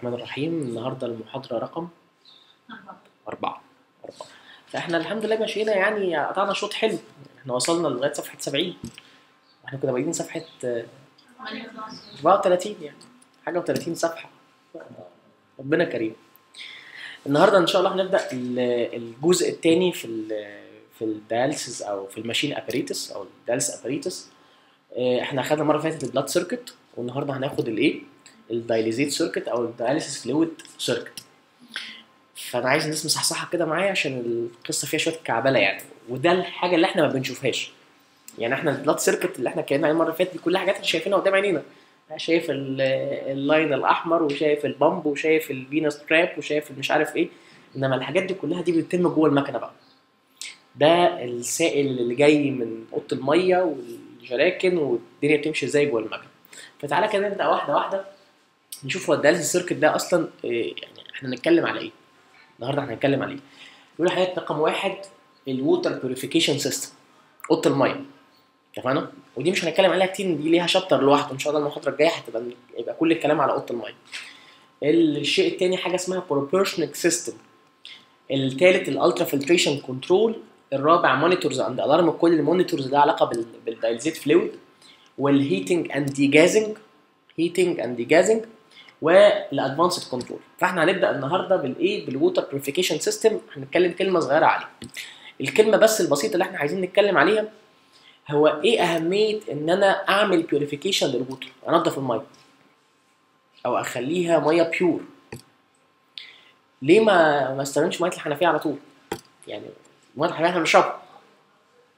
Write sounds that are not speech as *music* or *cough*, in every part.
الرحمن الرحيم. النهارده المحاضرة رقم أربعة. أربعة. فإحنا الحمد لله مشينا يعني قطعنا شوط حلو. إحنا وصلنا لغاية صفحة 70 وإحنا كنا بادئين صفحة آه، 34 يعني حاجة و30 صفحة. ربنا كريم. النهارده إن شاء الله هنبدأ ال- الجزء الثاني في ال في ال dialysis أو في ال machine apparatus أو ال dialysis apparatus. إحنا خدنا المرة اللي فاتت ال blood circuit والنهاردة هناخد الايه ال dialysate circuit أو ال dialysis fluid circuit. فأنا عايز الناس مصحصحة كده معايا عشان القصة فيها شوية كعبلة يعني. وده الحاجة اللي إحنا ما بنشوفهاش. يعني إحنا ال blood circuit اللي إحنا اتكلمنا عليه المرة اللي فاتت دي كلها حاجات إحنا شايفينها قدام عينينا. شايف ال- ال line الأحمر وشايف ال pump وشايف ال venous trap وشايف مش عارف إيه. إنما الحاجات دي كلها دي بتتم جوه المكنة بقى. ده السائل اللي جاي من أوضة المية والجراكن والدنيا بتمشي إزاي جوه المكنة. فتعالى كده نبدأ واحدة واحدة. نشوف هو ال dialysis circuit ده أصلا إيه يعني إحنا هنتكلم على إيه؟ النهارده إحنا هنتكلم على إيه؟ يقول حاجات رقم واحد ال water purification system أوضة المية. اتفقنا؟ ودي مش هنتكلم عليها كتير دي ليها chapter لوحده. إن شاء الله المحاضرة الجاية هتبقى يبقى كل الكلام على أوضة المية. الشيء الثاني حاجة اسمها proportional system الثالث ال ultrafiltration control الرابع monitors and alarm كل ال monitors لها علاقة بال dialysate fluid وال heating and degassing heating and degassing وال advanced control فاحنا هنبدأ النهارده بالإيه؟ بال water purification system هنتكلم كلمة صغيرة عليه. الكلمة بس البسيطة اللي إحنا عايزين نتكلم عليها هو إيه أهمية إن أنا أعمل purification لل water أنضف المية. أو أخليها مية pure ليه ما ما استخدمش مية الحنفية على طول؟ يعني مية الحنفية إحنا بنشربها.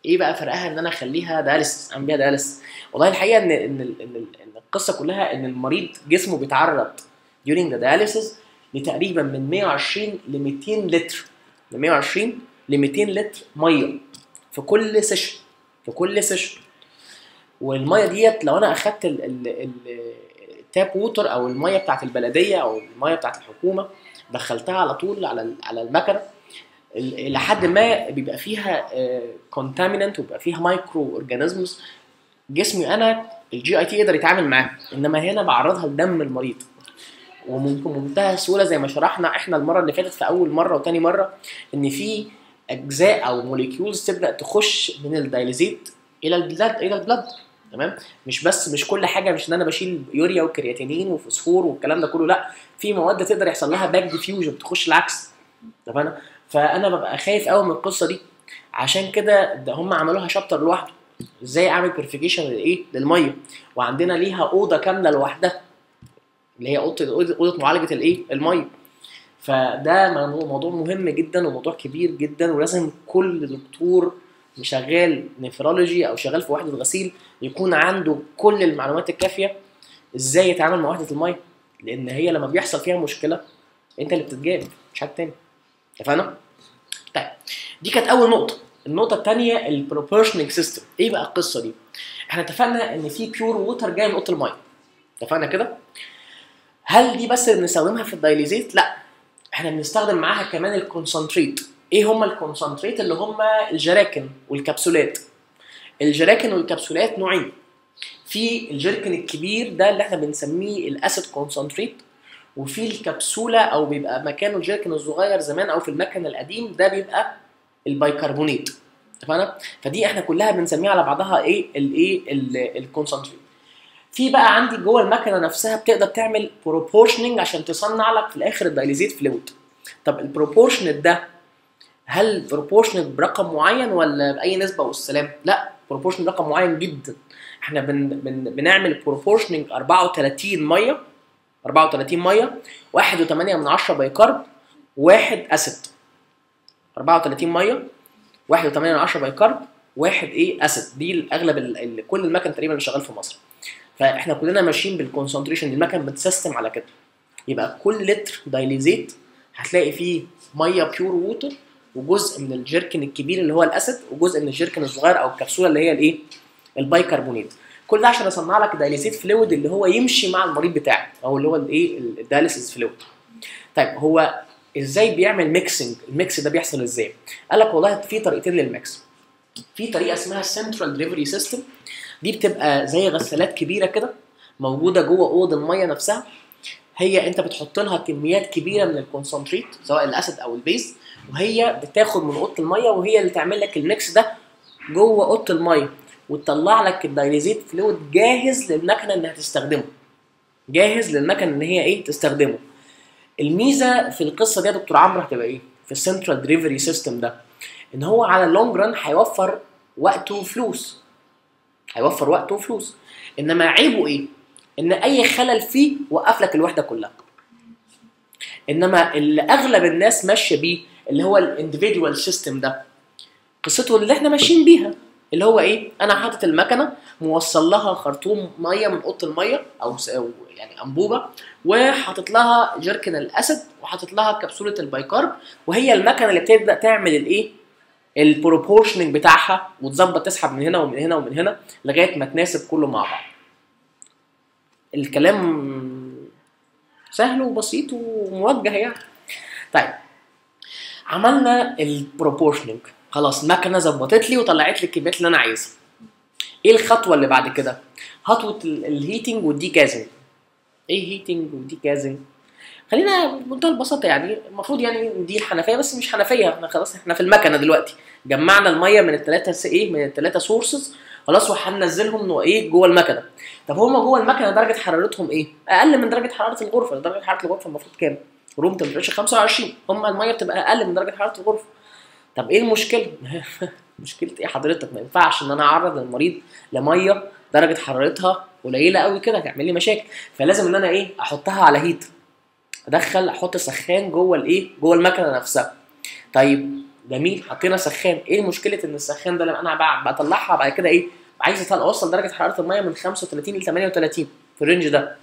إيه بقى فرقها إن أنا أخليها dialysis أعمل بيها dialysis والله الحقيقة ان إن إن القصة كلها إن المريض جسمه بيتعرض during the dialysis لتقريبا من 120 ل 200 لتر. من 120 ل 200 لتر مية في كل session في كل session والمية ديت لو أنا أخدت ال- ال- ال- ال tap water أو المية بتاعت البلدية أو المية بتاعت الحكومة دخلتها على طول على على المكنة ال- لحد ما بيبقى فيها contaminant وبيبقى فيها microorganisms جسمي أنا ال GIT يقدر يتعامل معاها إنما هنا بعرضها لدم المريض. وممكن بمنتهى السهولة زي ما شرحنا إحنا المرة اللي فاتت في أول مرة وتاني مرة إن في أجزاء أو molecules تبدأ تخش من ال dialysate إلى ال blood إلى ال blood تمام؟ مش بس مش كل حاجة مش إن أنا بشيل يوريا وكرياتينين وفوسفور والكلام ده كله لأ في مواد تقدر يحصل لها back diffusion بتخش العكس تمام فأنا ببقى خايف قوي من القصة دي. عشان كده ده هم عملوها chapter لوحده. إزاي اعمل purification للايه؟ للميه. وعندنا ليها أوضة كاملة لوحدها اللي هي اوضه أوضة معالجة الإيه؟ الميه. فده موضوع مهم جدا وموضوع كبير جدا ولازم كل دكتور شغال nephrology أو شغال في وحدة غسيل يكون عنده كل المعلومات الكافية إزاي يتعامل مع وحدة الميه. لأن هي لما بيحصل فيها مشكلة أنت اللي بتتجاب مش حد تاني. اتفقنا؟ طيب دي كانت أول نقطة. النقطة الثانية ال proportioning system إيه بقى القصة دي؟ إحنا اتفقنا إن في pure water جاي من أوضة المية. اتفقنا كده؟ هل دي بس بنستخدمها في ال dialysate لأ. إحنا بنستخدم معاها كمان ال concentrate إيه هم ال concentrate اللي هم الجراكن والكبسولات. الجراكن والكبسولات نوعين. في الجركن الكبير ده اللي إحنا بنسميه ال acid concentrate وفي الكبسولة أو بيبقى مكانه الجيركن الصغير زمان أو في المكن القديم ده بيبقى البيكربونات اتفقنا؟ فدي إحنا كلها بنسميها على بعضها إيه؟ الايه ال concentrate. في بقى عندي جوه المكنة نفسها بتقدر تعمل proportioning عشان تصنع لك في الآخر ال dialysate fluid طب ال proportion ده هل proportion برقم معين ولا بأي نسبة والسلام؟ لا proportion برقم معين جدا. إحنا بن بن بنعمل proportioning 34 مية 34 مية 1.8 من 10 bicarb واحد acid. 34 مية 1.8 من 10 bicarb واحد إيه acid دي اغلب كل المكن تقريبا اللي شغال في مصر. فإحنا كلنا ماشيين بال concentration دي المكن بت system على كده. يبقى كل لتر dialysate هتلاقي فيه مية pure water وجزء من الجيركن الكبير اللي هو ال acid وجزء من الجيركن الصغير أو الكبسولة اللي هي الإيه؟ البايكربونات كل ده عشان أصنع لك dialysate fluid اللي هو يمشي مع المريض بتاعك أو اللي هو الإيه؟ ال dialysis fluid طيب هو إزاي بيعمل mixing ال mix ده بيحصل إزاي؟ قال لك والله في طريقتين لل mix. في طريقة اسمها central delivery system دي بتبقى زي غسالات كبيرة كده موجودة جوه اوضه المية نفسها. هي انت بتحط لها كميات كبيرة من ال concentrate سواء ال acid أو ال base وهي بتاخد من أوضة المية وهي اللي تعمل لك ال mix ده جوه أوضة المية وتطلع لك ال dialysate fluid جاهز للمكنة إنها تستخدمه. جاهز للمكنة إن هي إيه؟ تستخدمه. الميزة في القصة دي يا دكتور عمرو هتبقى إيه؟ في ال central delivery system ده. إن هو على ال long run هيوفر وقت وفلوس هيوفر وقت وفلوس. إنما عيبه إيه؟ إن أي خلل فيه وقف لك الوحدة كلها. إنما اللي أغلب الناس ماشية بيه اللي هو ال individual system ده قصته اللي إحنا ماشيين بيها. اللي هو إيه؟ أنا حاطط المكنة موصل لها خرطوم مية من أوضة المية أو يعني أنبوبة وحاطط لها جيركن ال acid وحاطط لها كبسولة ال bicarb وهي المكنة اللي بتبدأ تعمل الإيه؟ ال proportioning بتاعها وتظبط تسحب من هنا ومن هنا ومن هنا لغاية ما تناسب كله مع بعض. الكلام سهل وبسيط وموجه يعني. طيب عملنا ال proportioning. خلاص المكنة ظبطت لي وطلعت لي الكميات اللي أنا عايزها. إيه الخطوة اللي بعد كده؟ خطوه ال- ال heating وال degassing إيه heating و degassing خلينا بمنتهى البساطة يعني المفروض يعني دي الحنفية بس مش حنفية. إحنا خلاص إحنا في المكنة دلوقتي. جمعنا المية من الثلاثه إيه؟ من الثلاثه sources خلاص وهننزلهم إيه؟ جوه المكنة. طب هما جوه المكنة درجة حرارتهم إيه؟ أقل من درجة حرارة الغرفة. درجة حرارة الغرفة المفروض كام؟ room temperature 25 هما المية بتبقى أقل من درجة حرارة الغرفة. طب إيه المشكلة؟ *laughs* مشكلة إيه حضرتك؟ ما ينفعش إن أنا أعرض المريض لمية درجة حرارتها قليلة قوي كده هتعمل لي مشاكل. فلازم إن أنا إيه؟ أحطها على هيت أدخل أحط سخان جوه الإيه؟ جوه المكنة نفسها. طيب جميل حطينا سخان. إيه مشكلة إن السخان ده لما أنا بطلعها بعد كده إيه؟ عايز أوصل درجة حرارة المية من 35 ل 38 في الرينج ده.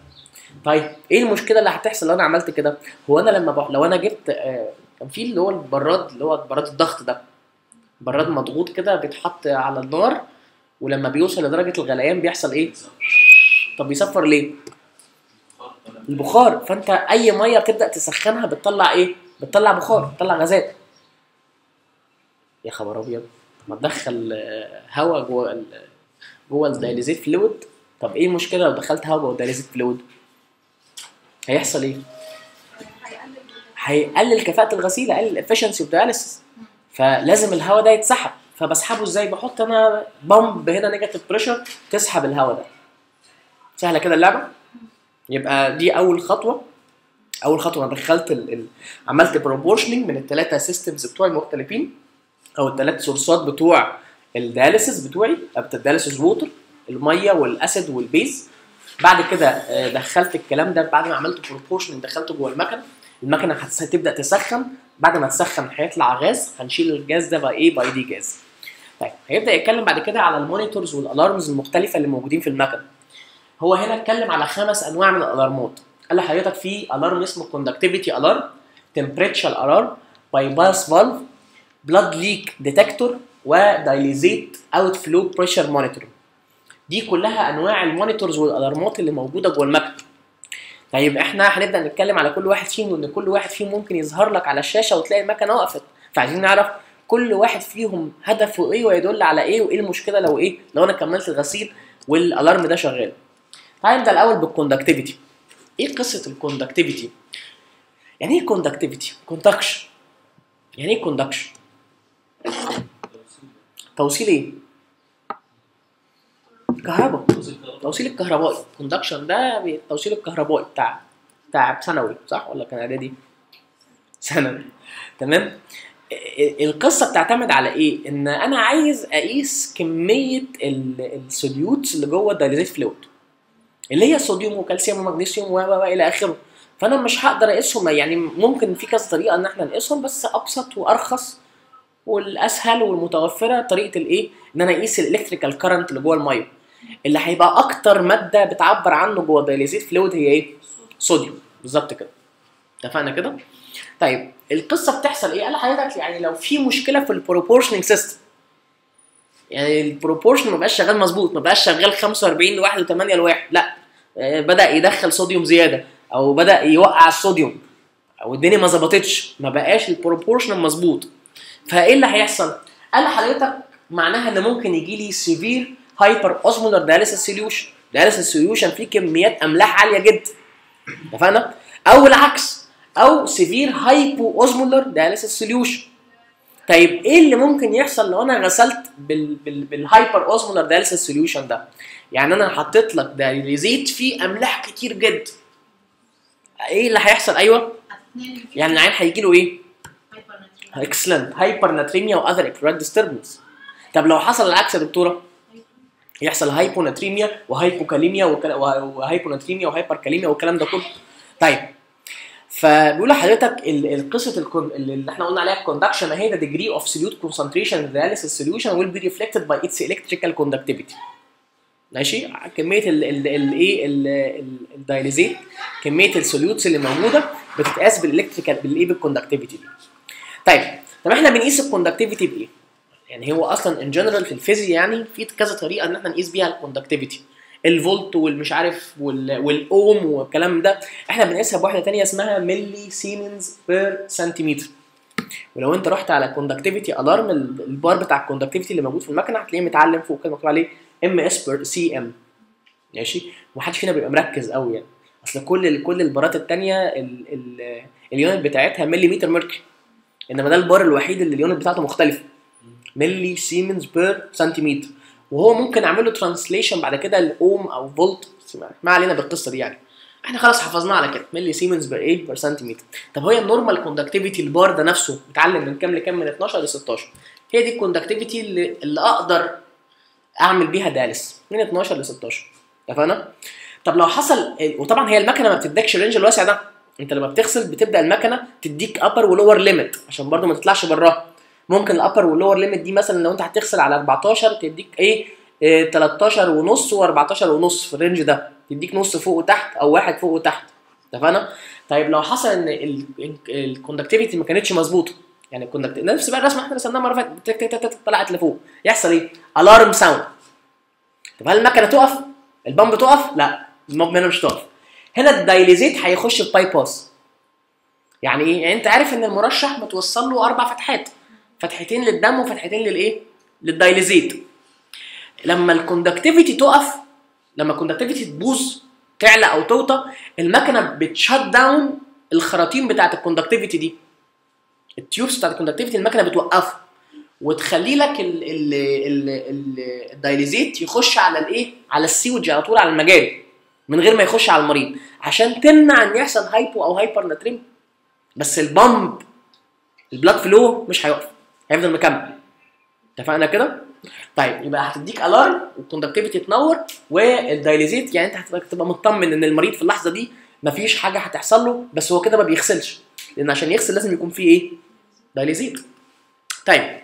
طيب إيه المشكلة اللي هتحصل لو أنا عملت كده؟ هو أنا لما بح... لو أنا جبت آه، كان في اللي هو البراد اللي هو براد الضغط ده. براد مضغوط كده بيتحط على النار ولما بيوصل لدرجة الغليان بيحصل إيه؟ طب بيصفر ليه؟ البخار. فأنت أي مية بتبدأ تسخنها بتطلع إيه؟ بتطلع بخار بتطلع غازات. يا خبر أبيض. ما تدخل آه، هواء جوه جوه ال dialysate fluid طب إيه المشكلة لو دخلت هواء جوه ال dialysate fluid هيحصل إيه؟ هيقلل كفاءة الغسيل هيقلل ال efficiency of فلازم الهواء ده يتسحب. فبسحبه إزاي؟ بحط أنا pump هنا negative pressure تسحب الهواء ده. سهلة كده اللعبة؟ يبقى دي أول خطوة. أول خطوة أنا دخلت ال... ال... عملت proportioning من الثلاثه systems بتوعي المختلفين أو الثلاث source ات بتوع ال dialysis بتوعي بتاع ال dialysis water المية وال acid وال base بعد كده آه، دخلت الكلام ده بعد ما عملت proportion دخلته جوه المكنه المكنة هتبدأ تسخن. بعد ما تسخن هيطلع غاز هنشيل الجاز ده بقى إيه؟ by degas طيب هيبدأ يتكلم بعد كده على ال monitors وال alarms المختلفة اللي موجودين في المكنة. هو هنا اتكلم على خمس أنواع من ال alarm ات. قال لحضرتك في alarm اسمه conductivity alarm temperature alarm bypass valve blood leak detector و dialysate outflow pressure monitor دي كلها أنواع ال monitors وال alarm ات اللي موجودة جوه المكنة. طيب إحنا هنبدأ نتكلم على كل واحد فيهم وإن كل واحد فيهم ممكن يظهر لك على الشاشة وتلاقي المكنه وقفت. فعايزين نعرف كل واحد فيهم هدفه إيه ويدل على إيه وإيه المشكلة لو إيه لو أنا كملت الغسيل وال alarm ده شغال. تعال نبدا الأول بال conductivity إيه قصة ال conductivity يعني إيه conductivity conduction يعني إيه conduction توصيل إيه؟ كهرباء. توصيل الكهربائي. conduction ده التوصيل الكهربائي بتاع بتاع ثانوي صح ولا كان إعدادي؟ ثانوي. تمام؟ ال- القصة بتعتمد على إيه؟ إن أنا عايز أقيس كمية ال- solutes اللي جوه ال dialysate fluid اللي هي صوديوم وكالسيوم ومغنيسيوم و إلى آخره. فأنا مش هقدر أقيسهم يعني ممكن في كذا طريقة إن إحنا نقيسهم بس أبسط وأرخص والأسهل والمتوفرة طريقة الإيه؟ إن أنا أقيس ال electrical current اللي جوه المية. اللي هيبقى أكتر مادة بتعبر عنه جوه ال dialysate fluid هي إيه؟ صوديوم. بالظبط كده. اتفقنا كده؟ طيب القصة بتحصل إيه؟ قال لحضرتك يعني لو في مشكلة في ال proportioning system يعني ال proportion ما بقاش شغال مظبوط ما بقاش شغال 45 لواحد و8 لواحد لا. آه، بدأ يدخل صوديوم زيادة أو بدأ يوقع الصوديوم أو الدنيا ما ظبطتش ما بقاش ال proportion مظبوط. فإيه اللي هيحصل؟ قال لحضرتك معناها إن ممكن يجي لي severe hyperosmolar dialysis solution dialysis solution فيه كميات أملاح عالية جدا. اتفقنا؟ أو العكس. أو severe hypoosmolar dialysis solution طيب إيه اللي ممكن يحصل لو أنا غسلت بال بال بال hyperosmolar dialysis solution ده؟ يعني أنا حطيت لك dialysate فيه أملاح كتير جدا إيه اللي هيحصل؟ أيوه. يعني العيان هيجي له إيه؟ excellent hypernatremia و other electrolyte disturbance طب لو حصل العكس يا دكتورة؟ يحصل hyponatremia و hypokalemia و hyponatremia و hyperkalemia والكلام ده كله. طيب فبيقول لحضرتك ال- القصة اللي إحنا قلنا عليها ال conduction اهي ده degree of solute concentration in dialysis solution will be reflected by its electrical conductivity. ماشي؟ كمية ال ال الايه ال- ال- dialysate كمية ال solutes اللي موجودة بتتقاس بال electrical بالإيه بال conductivity دي طيب طب إحنا بنقيس ال conductivity بإيه؟ يعني هو أصلا in general في الفيزياء يعني في كذا طريقة إن إحنا نقيس بيها ال conductivity الفولت والمش عارف وال- والاوم والكلام ده إحنا بنقيسها بواحدة تانية اسمها milliSiemens per centimeter ولو أنت رحت على conductivity alarm ال bar بتاع ال conductivity اللي موجود في المكنة هتلاقيه متعلم فوق كده مكتوب عليه mS per cm ماشي؟ ومحدش فينا بيبقى مركز قوي يعني. أصل كل كل البارات التانية ال- ال- ال unit بتاعتها millimeter mercury إنما ده البار الوحيد اللي ال unit بتاعته مختلفة. milliSiemens per centimeter وهو ممكن اعمل له translation بعد كده لأوم أو فولت. ما علينا بالقصة دي يعني. إحنا خلاص حفظناه على كده. milliSiemens per إيه per centimeter طب هي ال normal conductivity ال bar ده نفسه متعلم من كام لكام؟ من 12 ل 16 هي دي ال conductivity اللي, اللي أقدر أعمل بيها dialysis من 12 ل 16 اتفقنا؟ طب لو حصل وطبعا هي المكنة ما بتديكش ال range الواسع ده. أنت لما بتغسل بتبدأ المكنة تديك upper و lower limit عشان برضو ما تطلعش براها. ممكن ال upper وال lower limit دي مثلا لو أنت هتغسل على 14 تديك إيه, إيه 13 ونص و14 ونص في ال range ده تديك نص فوق وتحت أو واحد فوق وتحت اتفقنا؟ طيب لو حصل إن ال conductivity ما كانتش مظبوطة يعني ال conduct نفس بقى الرسمة إحنا رسمناها مرة فاتت طلعت لفوق يحصل إيه؟ alarm sound طب هل المكنة تقف؟ ال pump تقف؟ لا ال pump هنا مش تقف هنا ال dialysate هيخش في bypass يعني إيه؟ يعني أنت عارف إن المرشح متوصل له أربع فتحات فتحتين للدم وفتحتين للإيه؟ لل dialysate. لما ال conductivity تقف لما ال conductivity تبوظ تعلى أو توطى المكنة بت shut down الخراطيم بتاعت ال conductivity دي. ال tubes بتاعت ال conductivity المكنة بتوقفها وتخلي لك ال ال ال ال ال dialysate يخش على الإيه؟ على ال sewage على طول على المجاري من غير ما يخش على المريض. عشان تمنع إن يحصل hypo أو hypernatremia بس ال pump ال blood flow مش هيقف. هيفضل مكمل اتفقنا كده؟ طيب يبقى هتديك alarm وال conductivity تنور وال dialysate يعني انت هتبقى تبقى مطمن ان المريض في اللحظة دي مفيش حاجة هتحصل له بس هو كده ما بيغسلش لأن عشان يغسل لازم يكون فيه إيه؟ dialysate طيب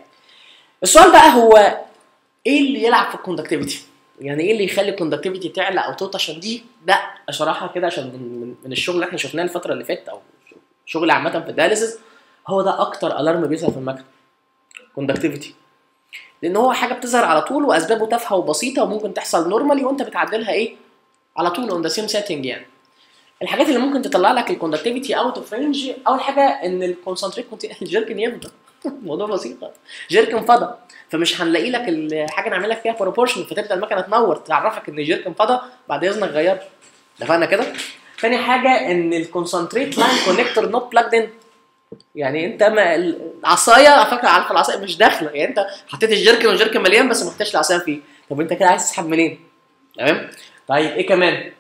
السؤال بقى هو إيه اللي يلعب في ال conductivity؟ يعني إيه اللي يخلي ال conductivity تعلى أو توطى عشان دي ده صراحة كده عشان من, الشغل اللي إحنا شفناه الفترة اللي فاتت أو شغل عامة في ال dialysis هو ده أكتر alarm بيظهر في المكنه conductivity لأن هو حاجة بتظهر على طول وأسبابه تافهة وبسيطة وممكن تحصل normally وأنت بتعدلها إيه؟ على طول on the same setting يعني. الحاجات اللي ممكن تطلع لك ال conductivity out of range أول حاجة إن ال concentrate ال jerrycan *laughs* يفضى. الموضوع بسيط. jerrycan فضى. فمش هنلاقي لك الحاجة نعمل لك فيها proportion فتبدأ المكنة تنور تعرفك إن jerrycan فضى بعد إذنك غيره اتفقنا كده؟ تاني حاجة إن ال concentrate line connector not plugged in يعني انت ما العصاية على فكرة عارف العصاية مش داخلة. يعني انت حطيت ال jerrycan وال jerrycan مليان بس ما حطيتش العصاية فيه. طب انت كده عايز تسحب منين؟ تمام؟ طيب إيه كمان؟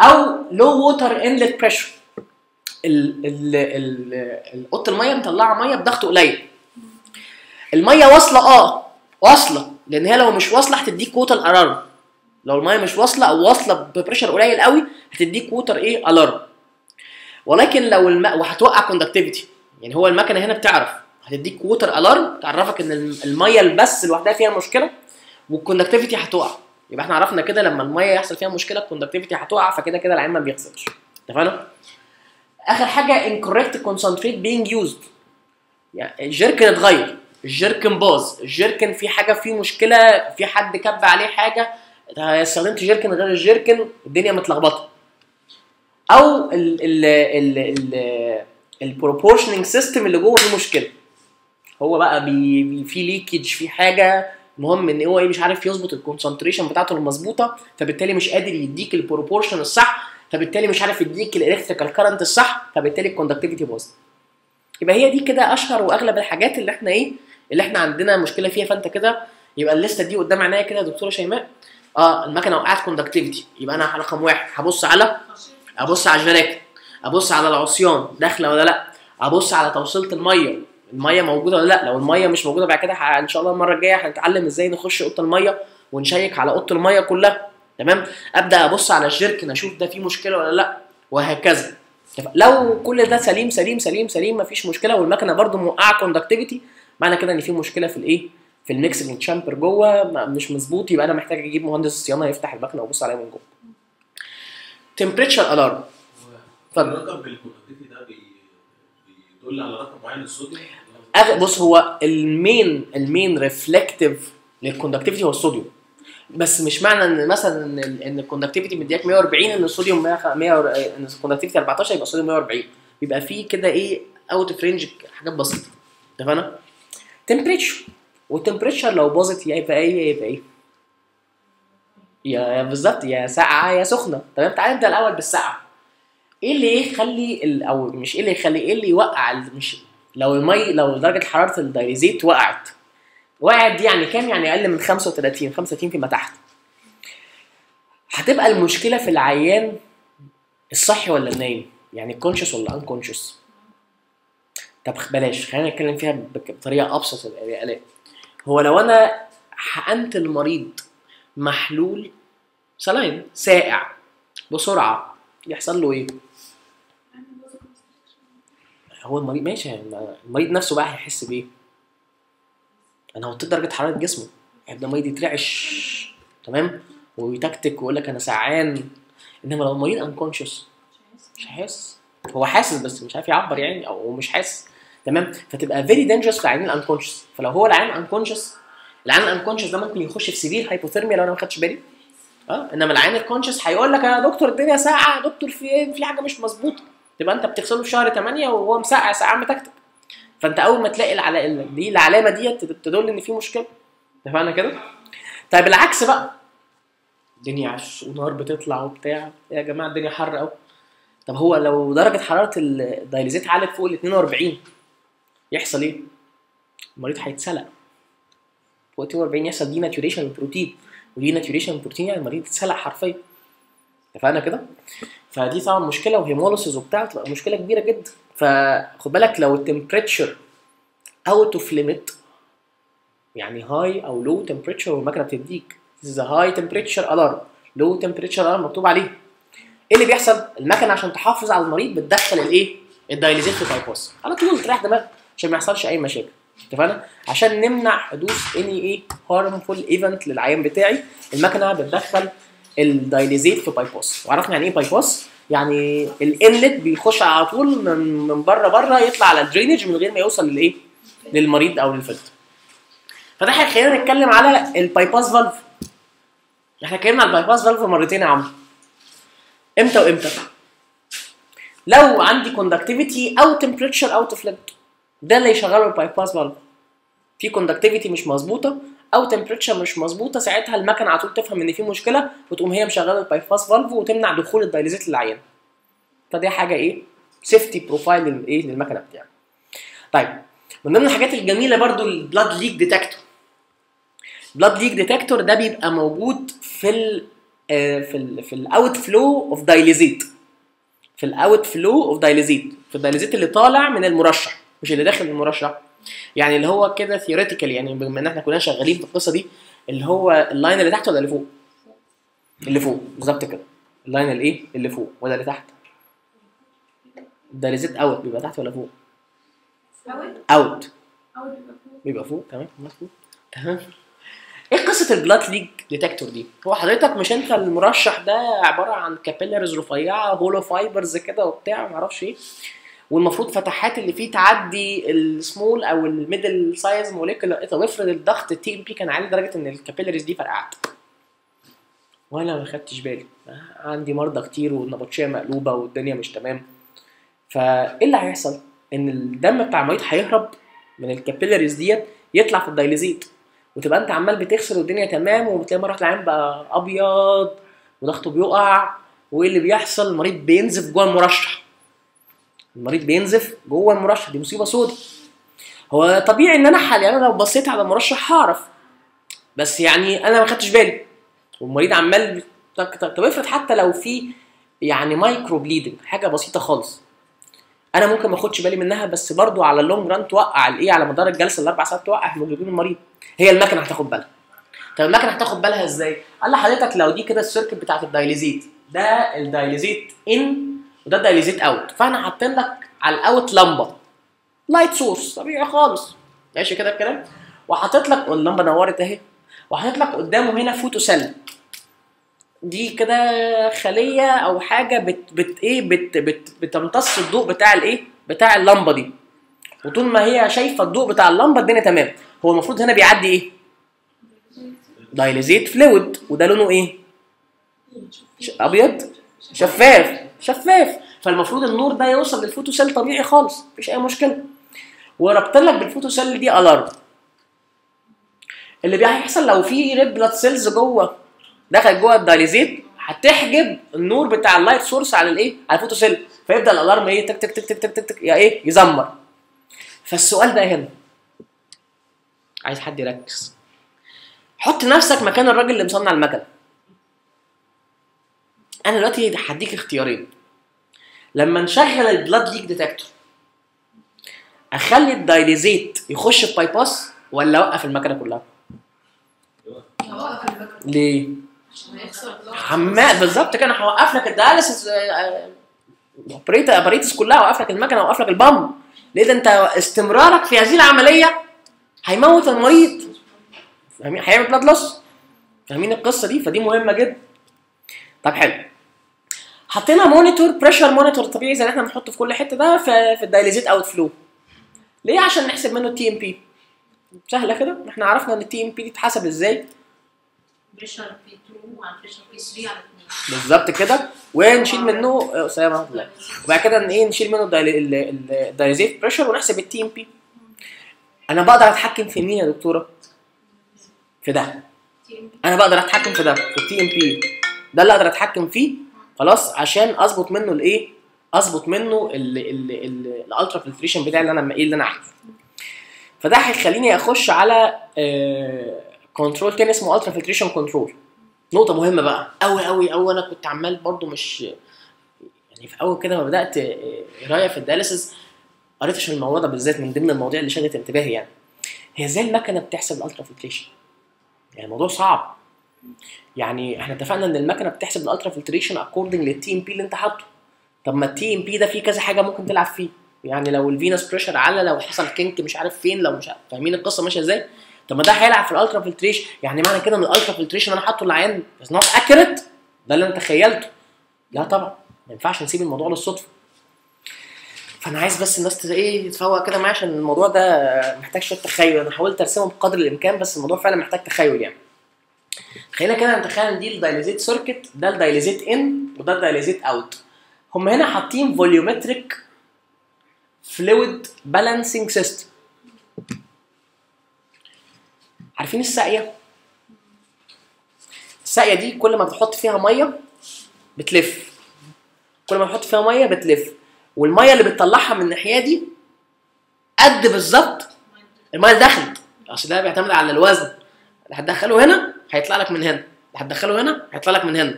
أو low water inlet pressure اوضة المية مطلعة مية بضغط قليل. المية واصلة آه واصلة. لأن هي لو مش واصلة هتديك water alarm لو المية مش واصلة أو واصلة ب pressure قليل قوي هتديك water إيه؟ alarm. ولكن لو الماء وهتوقع conductivity يعني هو المكنة هنا بتعرف هتديك water alarm تعرفك إن المية بس لوحدها فيها مشكلة وال conductivity هتقع. يبقى إحنا عرفنا كده لما المية يحصل فيها مشكلة ال conductivity هتقع فكده كده العيان ما بيغسلش اتفقنا؟ آخر حاجة incorrect concentrate being used. يعني ال jerrycan اتغير ال jerrycan باظ ال jerrycan في حاجة فيه مشكلة في حد كب عليه حاجة استخدمت jerrycan غير ال jerrycan الدنيا متلخبطة. أو ال ال ال ال ال proportioning system اللي جوه فيه مشكلة. هو بقى بي بي في leakage في حاجة المهم إن هو إيه مش عارف يظبط ال concentration بتاعته المظبوطه فبالتالي مش قادر يديك ال proportion الصح فبالتالي مش عارف يديك ال electrical current الصح فبالتالي ال conductivity باظت يبقى هي دي كده أشهر وأغلب الحاجات اللي إحنا إيه اللي إحنا عندنا مشكلة فيها فأنت كده يبقى ال list ة دي قدام عينيا كده يا دكتورة شيماء. آه المكنة وقعت conductivity يبقى أنا رقم واحد هبص على ابص على الجراكن أبص على العصيان داخلة ولا لأ؟ أبص على توصيلة المية. المية موجودة ولا لأ؟ لو المية مش موجودة بعد كده إن شاء الله المرة الجاية هنتعلم إزاي نخش أوضة المية ونشيك على أوضة المية كلها. تمام؟ أبدأ أبص على ال jerrycan أشوف ده فيه مشكلة ولا لأ؟ وهكذا. لو كل ده سليم سليم سليم سليم مفيش مشكلة والمكنة برده موقعة conductivity معنى كده إن في مشكلة في الإيه؟ في ال mixing chamber جوه مش مظبوط يبقى أنا محتاج أجيب مهندس صيانة يفتح المكنة ويبص عليها من جوه. temperature alarm اتفضل الرقم بال conductivity ده بي- بيدل على رقم معين للصوديوم؟ أغ... بص هو ال main ال main reflective لل conductivity هو الصوديوم. بس مش معنى إن مثلا ان إن ال conductivity مدياك 140 إن الصوديوم 100 100 إن ال conductivity 14 يبقى الصوديوم 140 بيبقى فيه كده إيه out of range حاجات بسيطة. اتفقنا؟ temperature وال temperature لو باظت يبقى إيه يبقى إيه؟ يا يا بالظبط يا ساقعة يا سخنة. تمام؟ تعالى نبدا الأول بالساقعة. إيه اللي يخلي أو مش إيه اللي يخلي إيه اللي يوقع مش لو المي لو درجة حرارة ال dialysate وقعت. وقعت دي يعني كام؟ يعني أقل من 35 35 فيما تحت. هتبقى المشكلة في العيان الصحي ولا النايم؟ يعني conscious ولا unconscious طب بلاش خلينا نتكلم فيها بطريقة أبسط يا الاء هو لو أنا حقنت المريض محلول saline ساقع بسرعة يحصل له إيه؟ هو المريض ماشي يعني المريض نفسه بقى هيحس بإيه؟ أنا وطيت درجه حرارة جسمه. هيبدا المريض يترعش تمام؟ ويتكتك ويقول لك أنا سقعان إنما لو المريض unconscious مش هيحس. هو حاسس بس مش عارف يعبر يعني أو هو مش حاسس تمام؟ فتبقى very dangerous في العيان ال unconscious فلو هو العيان unconscious العيان ال unconscious ده ممكن يخش في severe hypothermia لو أنا ما خدتش بالي. آه؟ إنما العيان ال conscious هيقول لك يا دكتور الدنيا ساقعة دكتور في إيه؟ في حاجة مش مظبوطة. تبقى انت بتغسله في شهر 8 وهو مسقع ساقعة متكتك فانت اول ما تلاقي العلا... دي العلامة ديت تدل ان في مشكلة. اتفقنا كده؟ طيب العكس بقى. الدنيا عش ونار بتطلع وبتاع. يا جماعة الدنيا حر قوي طب هو لو درجة حرارة ال dialysate علت فوق ال 42 يحصل إيه؟ المريض هيتسلق. فوق 42 يحصل denaturation البروتين و denaturation البروتين يعني المريض اتسلق حرفيا. اتفقنا كده؟ فدي طبعا مشكلة و hemolysis وبتاع تبقى مشكلة كبيرة جدا فخد بالك لو ال temperature out of limit يعني high أو low temperature والمكنة بتديك a high temperature alarm low temperature alarm مكتوب عليه إيه اللي بيحصل؟ المكنة عشان تحافظ على المريض بتدخل الإيه؟ ال dialysate في bypass على طول تريح دماغك عشان ما يحصلش أي مشاكل اتفقنا؟ عشان نمنع حدوث اني إيه harmful event للعيان بتاعي المكنة بتدخل ال dialysate في bypass وعرفنا يعني إيه bypass؟ يعني ال inlet بيخش على طول من من بره بره يطلع على ال drainage من غير ما يوصل للإيه؟ للمريض أو للفلتر. فده هيخلينا نتكلم على ال bypass valve. إحنا اتكلمنا على ال bypass valve مرتين يا عم. إمتى وإمتى؟ لو عندي conductivity أو temperature out of limit ده اللي يشغله ال bypass valve. في conductivity مش مظبوطة أو temperature مش مظبوطة ساعتها المكنه على طول تفهم إن في مشكلة وتقوم هي مشغلة ال bypass valve وتمنع دخول ال dialysate للعيان. فدي حاجة إيه؟ safety profile للايه للمكنة بتاعي. طيب من ضمن الحاجات الجميلة برضو ال blood leak detector. blood leak detector ده بيبقى موجود في ال في ال في ال outflow of dialysate في ال outflow of dialysate في ال dialysate اللي طالع من المرشح مش اللي داخل المرشح يعني اللي هو كده theoretical يعني بما إن إحنا كلنا شغالين في القصة دي اللي هو ال line اللي تحت ولا اللي فوق؟ اللي فوق بالظبط كده اللاين الإيه؟ اللي فوق ولا اللي تحت؟ ال dialysate out بيبقى تحت ولا فوق؟ out بيبقى فوق تمام مظبوط تمام إيه قصة ال blood leak detector دي؟ هو حضرتك مش أنت المرشح ده عبارة عن capillaries رفيعة hollow fibers كده وبتاع معرفش إيه والمفروض فتحات اللي فيه تعدي السمول أو ال middle size molecular طب افرض الضغط ال TMP كان عالي لدرجة إن ال capillaries دي فرقعت. وأنا ما خدتش بالي. عندي مرضى كتير والنبطشية مقلوبة والدنيا مش تمام. فإيه اللي هيحصل؟ إن الدم بتاع المريض هيهرب من ال capillaries ديت يطلع في ال dialysate وتبقى أنت عمال بتغسل والدنيا تمام وبتلاقي مرة العيان بقى أبيض وضغطه بيقع وإيه اللي بيحصل؟ المريض بينزف جوه المرشح. المريض بينزف جوه المرشح دي مصيبة سودة. هو طبيعي إن أنا حال يعني أنا لو بصيت على المرشح هعرف. بس يعني أنا ما خدتش بالي. والمريض عمال طب افرض حتى لو في يعني micro bleeding حاجة بسيطة خالص. أنا ممكن ما أخدش بالي منها بس برضو على ال long run توقع الايه على مدار الجلسة الأربع ساعات توقع هيموجلوبين المريض. هي المكنة هتاخد بالها. طب المكنة هتاخد بالها إزاي؟ قال لحضرتك لو دي كده ال circuit بتاعت ال dialysate. ده ال dialysate in وده ال dialysate out فاحنا حاطين لك على ال out لمبه light source طبيعي خالص. ماشي كده الكلام؟ وحاطط لك اللمبه نورت أهي. وحاطط لك قدامه هنا photo cell دي كده خلية أو حاجة بت بت إيه؟ بت بت بتمتص الضوء بتاع الإيه؟ بتاع اللمبة دي. وطول ما هي شايفة الضوء بتاع اللمبة الدنيا تمام. هو المفروض هنا بيعدي إيه؟ dialysate fluid وده لونه إيه؟ ش- أبيض. شفاف شفاف. فالمفروض النور ده يوصل لل photo cell طبيعي خالص مفيش أي مشكلة. وربط لك بال photo cell دي alarm. اللي بيحصل لو في red blood cells جوه دخل جوه ال dialysate هتحجب النور بتاع ال light source على الإيه؟ على ال photo cell فيبدأ ال alarm إيه؟ تك تك تك تك تك تك, تك يا إيه؟ يزمر. فالسؤال ده هنا. عايز حد يركز. حط نفسك مكان الراجل اللي مصنع المكنة. أنا دلوقتي هديك اختيارين. لما نشغل ال blood leak detector أخلي ال dialysate يخش في bypass ولا أوقف المكنة كلها؟ ليه. عمال بالظبط كده. أنا هوقف لك ال dialysis apparatus كلها هوقف لك المكنة هوقف لك ال pump. ليه؟ ده أنت استمرارك في هذه العملية هيموت المريض. هيعمل blood loss فاهمين القصة دي؟ فدي مهمة جدا. طب حلو. حطينا monitor pressure monitor طبيعي زي اللي إحنا بنحطه في كل حتة ده في في ال dialysate outflow ليه؟ عشان نحسب منه ال TMP سهلة كده؟ إحنا عرفنا إن ال TMP دي تتحسب إزاي؟ pressure P 2 على pressure P 3 على 2 بالظبط كده. ونشيل منه آه، سلام ورحمه الله وبعد كده إيه؟ نشيل منه ال dial- ال- ال- ال dialysate pressure ونحسب ال TMP أنا بقدر أتحكم في مين يا دكتورة؟ في ده. أنا بقدر أتحكم في ده في ال TMP ده اللي أقدر أتحكم فيه؟ خلاص عشان أظبط منه الإيه؟ أظبط منه ال ultrafiltration بتاعي اللي أنا إيه اللي أنا عايزه. فده هيخليني أخش على control تاني اسمه ultrafiltration control نقطة مهمة بقى. قوي قوي قوي أنا كنت عمال برضو مش يعني في أول كده ما بدأت آه، قراية في ال dialysis قريت عشان الموضوع ده بالذات من ضمن المواضيع اللي شدت انتباهي يعني. هي إزاي المكنة بتحسب ال ultrafiltration يعني الموضوع صعب. يعني إحنا اتفقنا ان المكنة بتحسب ال ultrafiltration according لل TMP اللي انت حاطه. طب ما ال TMP ده فيه كذا حاجة ممكن تلعب فيه. يعني لو ال venous pressure على لو حصل kink مش عارف فين لو مش عارف فاهمين القصة ماشية إزاي؟ طب ما ده هيلعب في ال ultrafiltration يعني معنى كده ان ال ultrafiltration أنا حاطه العيان از not accurate ده اللي أنا تخيلته لا طبعا. ما ينفعش نسيب الموضوع للصدفة. فأنا عايز بس الناس إيه تتفوق كده معايا عشان الموضوع ده محتاج شوية تخيل. أنا حاولت أرسمه بقدر الإمكان بس الموضوع فعلا محتاج تخيل يعني. خلينا كده نتخيل ان دي ال dialysate circuit ده ال dialysate in وده ال dialysate out هم هنا حاطين volumetric fluid balancing system عارفين الساقية؟ الساقية دي كل ما بتحط فيها مية بتلف. كل ما بتحط فيها مية بتلف. والمية اللي بتطلعها من الناحية دي قد بالظبط المية اللي دخلت اصل ده بيعتمد على الوزن. هتدخله هنا هيطلع لك من هنا. هتدخله هنا هيطلع لك من هنا.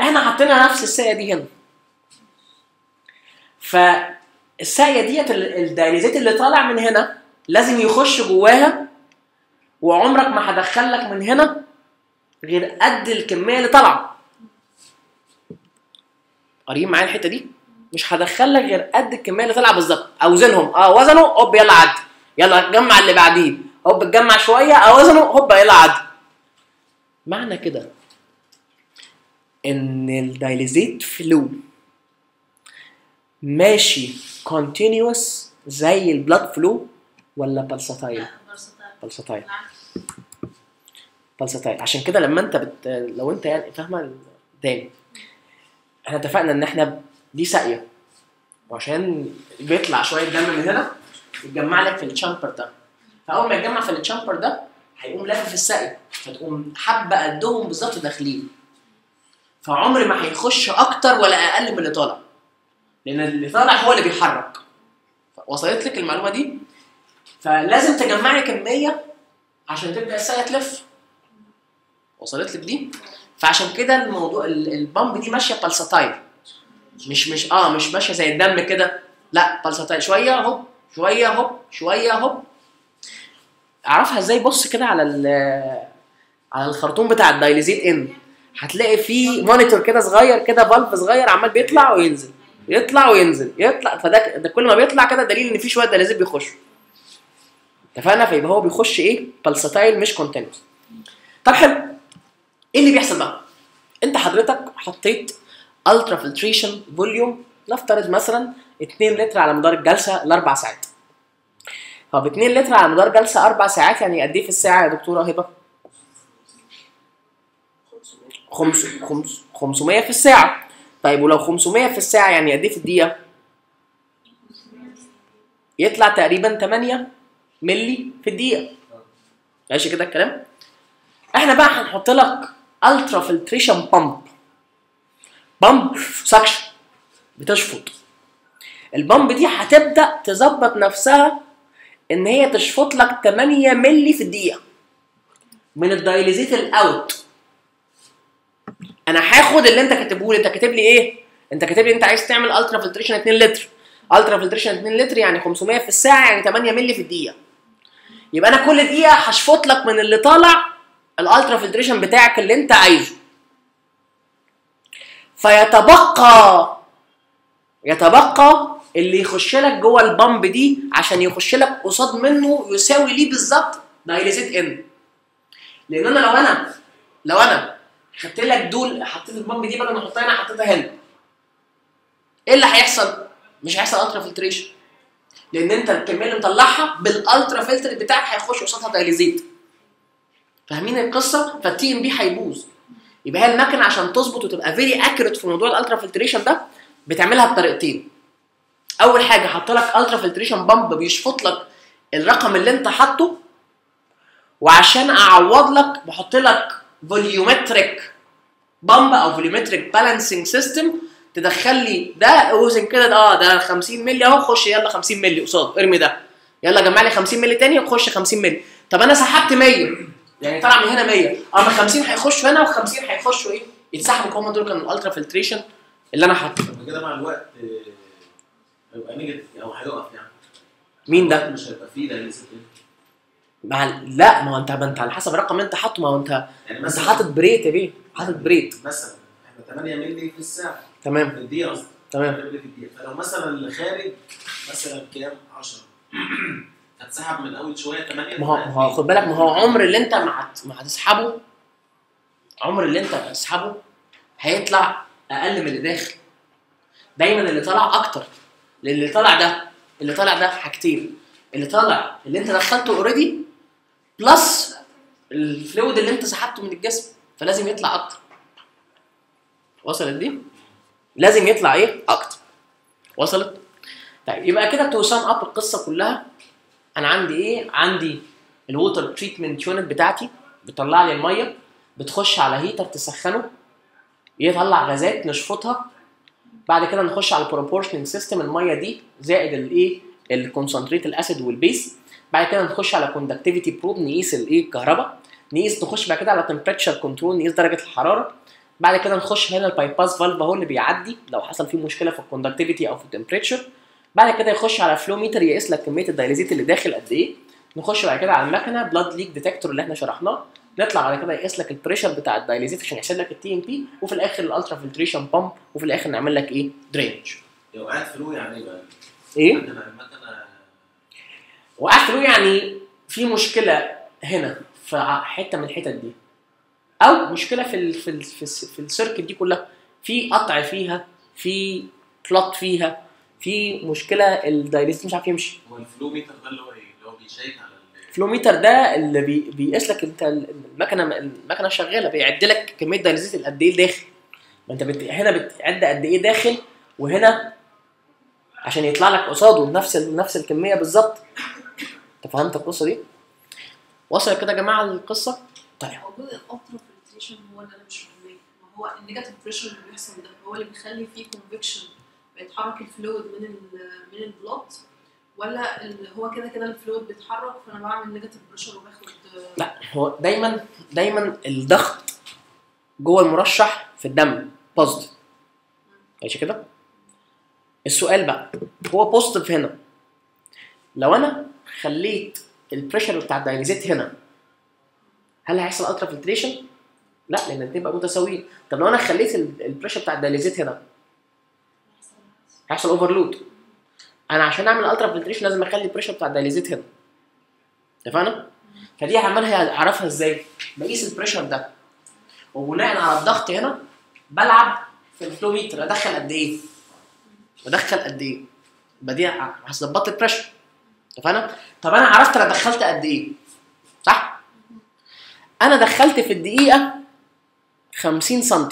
إحنا حطينا نفس الساقية دي هنا. فالساقية ديت ال- الدايليزيت اللي طالع من هنا لازم يخش جواها وعمرك ما هدخل لك من هنا غير قد الكمية اللي طالعة. قاريين معايا الحتة دي؟ مش هدخل لك غير قد الكمية اللي طالعة بالظبط. أوزنهم. آه وزنه. هوب يلا عدي. يلا جمع اللي بعديه. هوب اتجمع شوية اوزنه هوب يلا عدي. معنى كده إن ال dialysate flow ماشي continuous زي ال blood flow ولا pulsatile pulsatile pulsatile عشان كده لما أنت بت... لو أنت يعني فاهمة تاني إحنا اتفقنا إن إحنا دي ساقية. وعشان بيطلع شوية دم من هنا يتجمع لك في ال chamber ده. فأول ما يتجمع في ال chamber ده هيقوم لافف في الساقيه فتقوم حبة قدهم بالظبط داخلين. فعمر ما هيخش أكتر ولا أقل من اللي طالع. لأن اللي طالع هو اللي بيحرك. وصلت لك المعلومة دي؟ فلازم تجمعي كمية عشان تبدأ الساقيه تلف. وصلت لك دي؟ فعشان كده الموضوع ال- ال pump دي ماشية pulsatile مش مش آه مش ماشية زي الدم كده. لا pulsatile شوية هوب. شوية هوب. شوية هوب. اعرفها إزاي. بص كده على على الخرطوم بتاع ال dialysate in هتلاقي فيه monitor كده صغير كده valve صغير عمال بيطلع وينزل يطلع وينزل يطلع. فده ده كل ما بيطلع كده دليل ان في شوية dialysate بيخشوا. اتفقنا؟ فيبقى هو بيخش إيه؟ pulsatile مش continuous طب حلو. إيه اللي بيحصل بقى؟ انت حضرتك حطيت ultrafiltration volume نفترض مثلا 2 لتر على مدار الجلسة لأربع ساعات. طب 2 لتر على مدار جلسة أربع ساعات يعني قد إيه في الساعة يا دكتورة هبه؟ خمس خمس 500 في الساعة طيب ولو 500 في الساعة يعني قد إيه في الدقيقة؟ يطلع تقريبا 8 ملي في الدقيقة ماشي كده الكلام؟ إحنا بقى هنحط لك ultrafiltration pump pump suction بتشفط ال pump دي هتبدأ تظبط نفسها إن هي تشفط لك 8 ملي في الدقيقة. من ال dialysate ال out أنا هاخد اللي أنت كاتبه لي. أنت كاتب لي إيه؟ أنت كاتب لي أنت عايز تعمل ultrafiltration 2 لتر. ultrafiltration 2 لتر يعني 500 في الساعة يعني 8 ملي في الدقيقة. يبقى أنا كل دقيقة هشفط لك من اللي طالع ال ultrafiltration بتاعك اللي أنت عايزه. فيتبقى يتبقى اللي يخش لك جوه ال pump دي عشان يخش لك قصاد منه يساوي ليه بالظبط dialysate in. لأن أنا لو أنا لو أنا خدت لك دول حطيت ال pump دي بدل ما احطها هنا حطيتها هنا. إيه اللي هيحصل؟ مش هيحصل ultrafiltration لأن أنت الكمية اللي مطلعها بال ultrafilter بتاعك هيخش قصادها dialysate فاهمين القصة؟ فال TMP هيبوظ. يبقى هي المكنة عشان تظبط وتبقى very accurate في موضوع ال ultrafiltration ده بتعملها بطريقتين. أول حاجة حط لك ultrafiltration pump بيشفط لك الرقم اللي أنت حاطه وعشان أعوض لك بحط لك volumetric pump أو volumetric balancing system تدخل لي ده أوزن كده ده آه ده 50 مللي أهو خش يلا 50 مللي قصاد ارمي ده يلا جمع لي 50 مللي تاني وخش 50 مللي. طب أنا سحبت 100 يعني طلع من هنا 100 اما 50 هيخشوا هنا و50 هيخشوا إيه؟ يتسحبوا هم دول كانوا ال ultrafiltration اللي أنا حاطه. كده مع الوقت آه، هيبقى negative أو هيقف يعني. مين ده؟ مش هيبقى فيه ده لسه كده. مع لا ما هو انت ما انت على حسب الرقم انت حاطه. ما هو انت يعني انت حاطط ب rate يا بيه. حاطط ب rate مثلا إحنا 8 مللي في الساعة. في تمام الدقيقة قصدي. تمام. 8 مللي في الدقيقة. فلو مثلا اللي خارج مثلا كام؟ 10 هتسحب من اول شوية 8 ما هو ما هو خد بالك ما هو عمر اللي انت ما ما هتسحبه عمر اللي انت هتسحبه هيطلع أقل من اللي داخل. دايما اللي طالع أكتر. لأن اللي طالع ده اللي طالع ده حاجتين. اللي طالع اللي انت دخلته already plus ال fluid اللي انت سحبته من الجسم. فلازم يطلع أكتر. وصلت دي؟ لازم يطلع إيه؟ أكتر. وصلت؟ طيب يبقى كده to sum up القصة كلها أنا عندي إيه؟ عندي ال water treatment unit بتاعتي بتطلع لي المية بتخش على heater تسخنه يطلع غازات نشفطها بعد كده نخش على ال proportioning system المية دي زائد الايه ال concentrate ال acid وال base بعد كده نخش على conductivity probe نقيس الايه الكهرباء. نقيس نخش بعد كده على temperature control نقيس درجة الحرارة. بعد كده نخش هنا ال bypass valve أهو اللي بيعدي لو حصل فيه مشكلة في ال conductivity أو في ال temperature بعد كده يخش على flow meter يقيس لك كمية ال dialysate اللي داخل قد إيه. نخش بعد كده على المكنة blood leak detector اللي إحنا شرحناه. نطلع بعد كده يقيس لك ال pressure بتاع ال dialysate عشان يحسب لك ال TMP وفي الآخر ال ultrafiltration pump وفي الآخر نعمل لك إيه؟ drainage لو قاعد flow يعني إيه؟ بقى؟ إيه وقعت له يعني في مشكلة هنا في حتة من الحتت دي. أو مشكلة في ال في ال في, الس- في ال circuit دي كلها. في قطع فيها في clot فيها في مشكلة ال dialysate مش عارف يمشي. هو ال flow meter ده اللي هو إيه؟ اللي هو بيشيك على ال flow meter ده اللي بي بيقيس لك انت المكنة المكنة شغالة بيعد لك كمية dialysate قد إيه داخل. ما أنت بت... هنا بتعد قد إيه داخل وهنا عشان يطلع لك قصاده نفس ال... نفس الكمية بالظبط. أنت فهمت القصة دي؟ وصل كده يا جماعة القصة؟ طيب. موضوع ال ultrafiltration هو اللي أنا مش فاهماه. ما هو ال negative pressure اللي بيحصل ده هو اللي بيخلي فيه convection بيتحرك ال fluid من ال من ال blood ولا اللي هو كده كده ال fluid بيتحرك فأنا بعمل negative pressure وباخد لا هو دايما دايما الضغط جوه المرشح في الدم positive ماشي كده؟ السؤال بقى هو positive هنا. لو أنا خليت ال pressure بتاع ال dialysate هنا هل هيحصل ultrafiltration؟ لا لأن الاثنين بقى متساويين. طب لو أنا خليت ال- ال pressure بتاع ال dialysate هنا هيحصل overload أنا عشان اعمل ultrafiltration لازم اخلي ال pressure بتاع ال dialysate هنا اتفقنا؟ فدي عمالها اعرفها إزاي؟ بقيس ال pressure ده وبناء على الضغط هنا بلعب في ال flow meter ادخل قد إيه؟ بدخل قد إيه؟ دي هظبط ال pressure اتفقنا؟ طب أنا عرفت أنا دخلت قد إيه؟ صح؟ أنا دخلت في الدقيقة 50 سم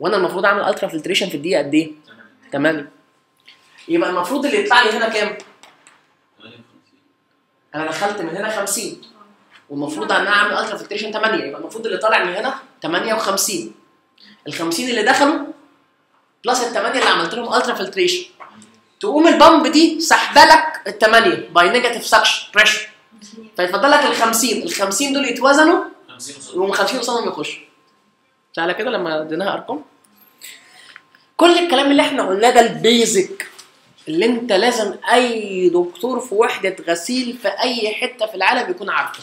وأنا المفروض اعمل ultrafiltration في الدقيقة قد إيه؟ 8 يبقى المفروض اللي يطلع لي هنا كام؟ أنا دخلت من هنا 50 والمفروض إن أنا أعمل ultrafiltration 8 يبقى المفروض اللي طالع من هنا 58 ال 50 اللي دخلوا plus ال 8 اللي عملت لهم ultrafiltration تقوم ال pump دي سحبة لك ال 8 by negative suction pressure فيتفضل لك ال 50 ال 50 دول يتوزنوا 50 قصاد. يقوم 50 قصادهم يخش سهله كده لما اديناها أرقام. كل الكلام اللي إحنا قلناه ده ال basic اللي انت لازم اي دكتور في وحدة غسيل في اي حتة في العالم يكون عارفه.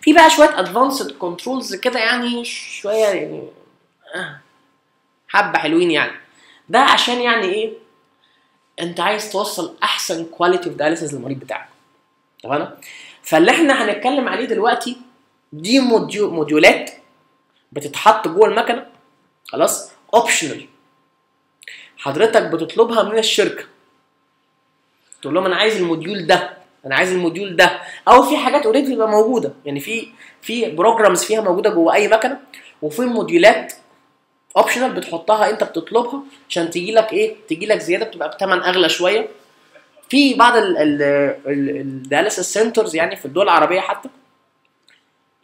في بقى شوية advanced controls كده يعني شوية يعني آه، حبة حلوين يعني. ده عشان يعني إيه؟ انت عايز توصل احسن quality of dialysis للمريض بتاعك. تمام؟ فاللي إحنا هنتكلم عليه دلوقتي دي موديو- موديولات بتتحط جوه المكنة. خلاص؟ optional حضرتك بتطلبها من الشركة. تقول لهم أنا عايز ال module ده أنا عايز ال module ده. أو في حاجات already بتبقى موجودة. يعني في في programs فيها موجودة جوه أي مكنة وفي موديولات optional بتحطها أنت بتطلبها عشان تجي لك إيه تجي لك زيادة بتبقى بثمن أغلى شوية. في بعض ال dialysis centers يعني في الدول العربية حتى.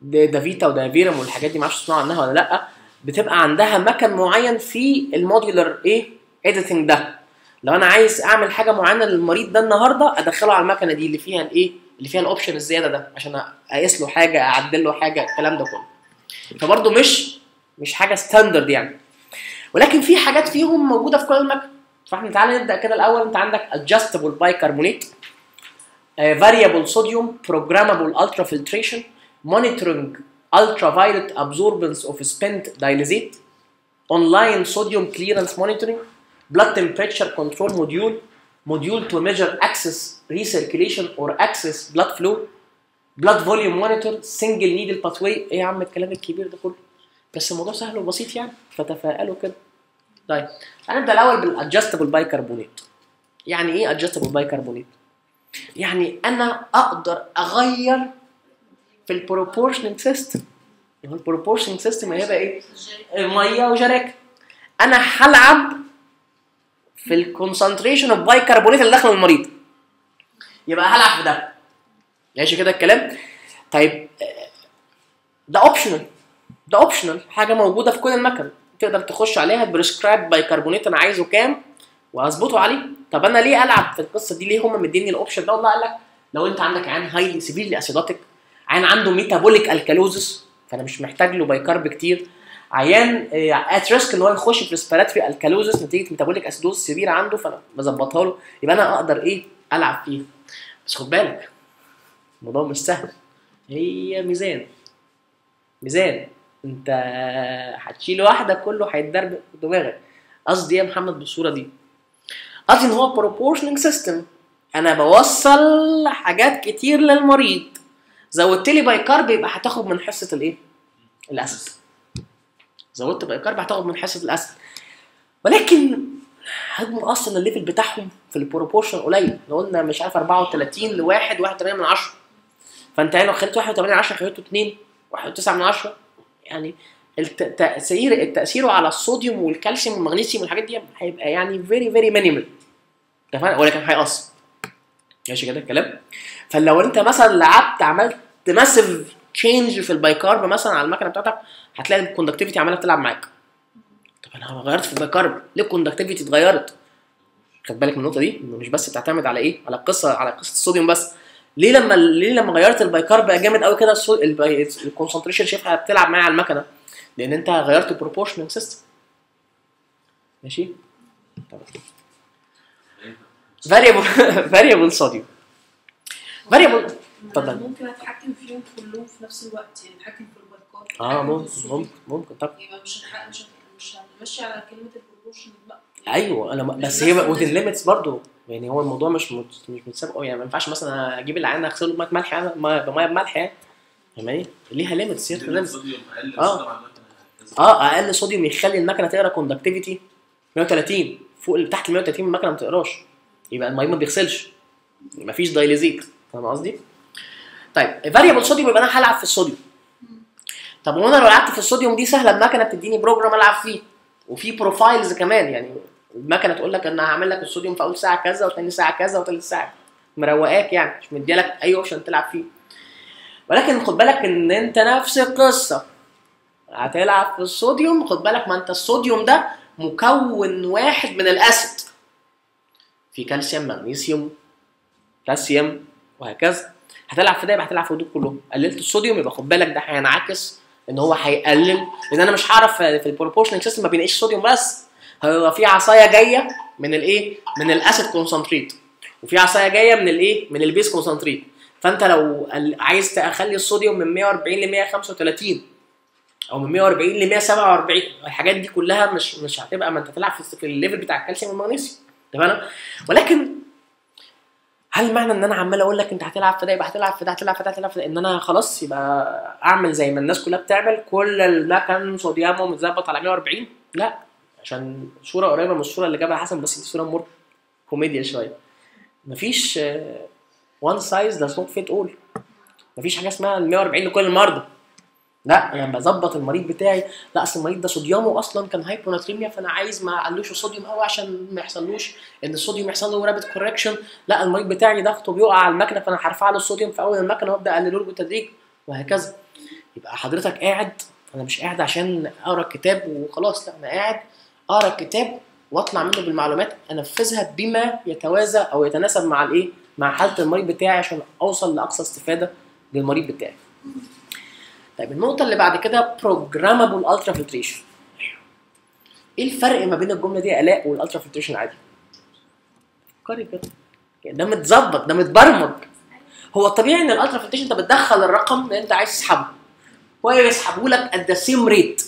دافيتا ودافيرم والحاجات دي ما أعرفش تسمعوا عنها ولا لأ. بتبقى عندها مكان معين في ال modular إيه editing ده. لو أنا عايز أعمل حاجة معينة للمريض ده النهارده أدخله على المكنة دي اللي فيها الايه اللي فيها ال option الزيادة ده عشان أقيس له حاجة أعدل له حاجة الكلام ده كله. فبرضه مش مش حاجة standard يعني. ولكن في حاجات فيهم موجودة في كل المكن فإحنا تعالى نبدأ كده الأول. أنت عندك adjustable bicarbonate uh, variable sodium programmable ultrafiltration monitoring ultraviolet absorbance of spent dialysate online sodium clearance monitoring blood temperature control module module to measure access recirculation or access blood flow blood volume monitor single needle pathway. إيه يا عم الكلام الكبير ده كله؟ بس الموضوع سهل وبسيط يعني. فتفائلوا كده. طيب هنبدا الأول بالادجستبل بايكربونات يعني إيه ادجستبل بايكربونات يعني أنا أقدر أغير في ال proportioning system ال proportioning system هيبقى إيه؟ مية وجراكه أنا هلعب في ال concentration of bicarbonate اللي داخل المريض. يبقى هلعب في ده؟ ماشي كده الكلام؟ طيب ده optional ده optional حاجة موجودة في كل المكن. تقدر تخش عليها prescribe bicarbonate أنا عايزه كام وهظبطه عليه. طب أنا ليه ألعب في القصة دي؟ ليه هم مديني ال option ده؟ والله قال لك لو أنت عندك عيان highly severely acidotic عيان عنده metabolic alkalosis فأنا مش محتاج له bicarb كتير. عيان at risk إن هو يخش في respiratory alkalosis نتيجة metabolic acidosis severe عنده فانا بظبطها له. يبقى أنا أقدر إيه؟ ألعب فيه بس خد بالك الموضوع مش سهل. هي ميزان. ميزان. أنت هتشيل واحدة كله هيتدرب دماغك قصدي إيه يا محمد بالصورة دي؟ قصدي إن هو proportioning system أنا بوصل حاجات كتير للمريض. زودت لي bicarb يبقى هتاخد من حصة الإيه؟ ال acid. زودت bicarb هتاخد من حصه ال acid ولكن هم أصلا ال level بتاعهم في ال proportion قليل. لو قلنا مش عارف 34 ل 1 1 من 10 فأنت يعني لو خليت 1 من 10 خليته 2 1 9 من 10 يعني الت- التاثير التاثير على الصوديوم والكالسيوم والمغنيسيوم والحاجات دي هيبقى يعني very very minimal اتفقنا ولكن هيأثر. ماشي كده الكلام؟ فلو أنت مثلا لعبت عملت massive change في ال bicarb مثلا على المكنة بتاعتك هتلاقي ال conductivity عمالة تلعب معاك. طب أنا غيرت في ال bicarb ليه ال conductivity اتغيرت؟ خد بالك من النقطة دي مش بس بتعتمد على إيه؟ على القصة على قصة الصوديوم بس. ليه لما ليه لما غيرت ال bicarb جامد قوي كده ال concentration شايفها بتلعب معايا على المكنة؟ لأن أنت غيرت ال proportional system ماشي؟ variable variable sodium variable اتفضل. ممكن أتحكم فيهم كلهم في نفس الوقت يعني أتحكم في البايكارب آه ممكن. ممكن ممكن طب يبقى مش هنحقق مش مش هنمشي على كلمة ال proportion بقى أيوه أنا مش بس هي with. limits برضه يعني هو الموضوع مش مت- مش متسابق قوي يعني ما ينفعش مثلا أجيب العيان أغسله بمية ملح يعني بمية بملح يعني فاهماني ليها limits هي limits آه. هكذا. آه أقل صوديوم يخلي المكنة تقرأ conductivity 130 فوق ال- تحت ال 130 المكنة ما تقراش يبقى المريض ما بيغسلش مفيش dialysate فاهم قصدي؟ طيب variable sodium يبقى أنا هلعب في الصوديوم. طب وأنا لو لعبت في الصوديوم دي سهلة المكنة بتديني program ألعب فيه. وفي profiles كمان يعني المكنة تقول لك أنا هعمل لك الصوديوم في أول ساعة كذا وثاني ساعة كذا وثالث ساعة. مروقاك يعني مش مديالك أي option تلعب فيه. ولكن خد بالك إن أنت نفس القصة. هتلعب في الصوديوم خد بالك ما أنت الصوديوم ده مكون واحد من ال acid. في كالسيوم مغنيسيوم بوتاسيوم وهكذا. هتلعب في ده يبقى هتلعب في دول كلهم. قللت الصوديوم يبقى خد بالك ده هينعكس إن هو هيقلل. لأن أنا مش هعرف في ال proportional system ما بينقيش صوديوم بس. هيبقى في عصاية جاية من الايه من ال acid concentrate وفي عصاية جاية من الايه من ال base concentrate فأنت لو عايز تخلي الصوديوم من 140 ل 135 أو من 140 ل 147 الحاجات دي كلها مش مش هتبقى ما أنت تلعب في في ال level بتاع الكالسيوم والمغنيسيوم. تمام؟ ولكن هل معنى إن أنا عمال أقول لك أنت هتلعب في ده يبقى هتلعب في ده هتلعب في ده هتلعب في ده؟ إن أنا خلاص يبقى أعمل زي ما الناس كلها بتعمل كل المكن صوديومه متظبط على 140 لا عشان صورة قريبة من الصورة اللي جابها حسن بس دي صورة more كوميديا شوية. مفيش one size does not fit all مفيش حاجة اسمها ال 140 لكل المرضى لا أنا بظبط المريض بتاعي لا أصل المريض ده صوديومه أصلا كان hyponatremia فأنا عايز ما اقلوش الصوديوم قوي عشان ما يحصلوش إن الصوديوم يحصل له rapid correction لا المريض بتاعي ضغطه بيقع على المكنة فأنا هرفع له الصوديوم في أول المكنة وأبدأ أقلله له بالتدريج وهكذا. يبقى حضرتك قاعد أنا مش قاعد عشان أقرأ الكتاب وخلاص لا أنا قاعد أقرأ الكتاب وأطلع منه بالمعلومات أنفذها بما يتوازى أو يتناسب مع الإيه؟ مع حالة المريض بتاعي عشان أوصل لأقصى استفادة للمريض بتاعي. طيب النقطة اللي بعد كده programmable ultra filtration. إيه الفرق ما بين الجملة دي آلاء وال ultra filtration العادي؟ فكري كده. ده متظبط ده متبرمج. هو الطبيعي إن ال ultra filtration أنت بتدخل الرقم اللي أنت عايز تسحبه. هو يسحبه لك at the same rate.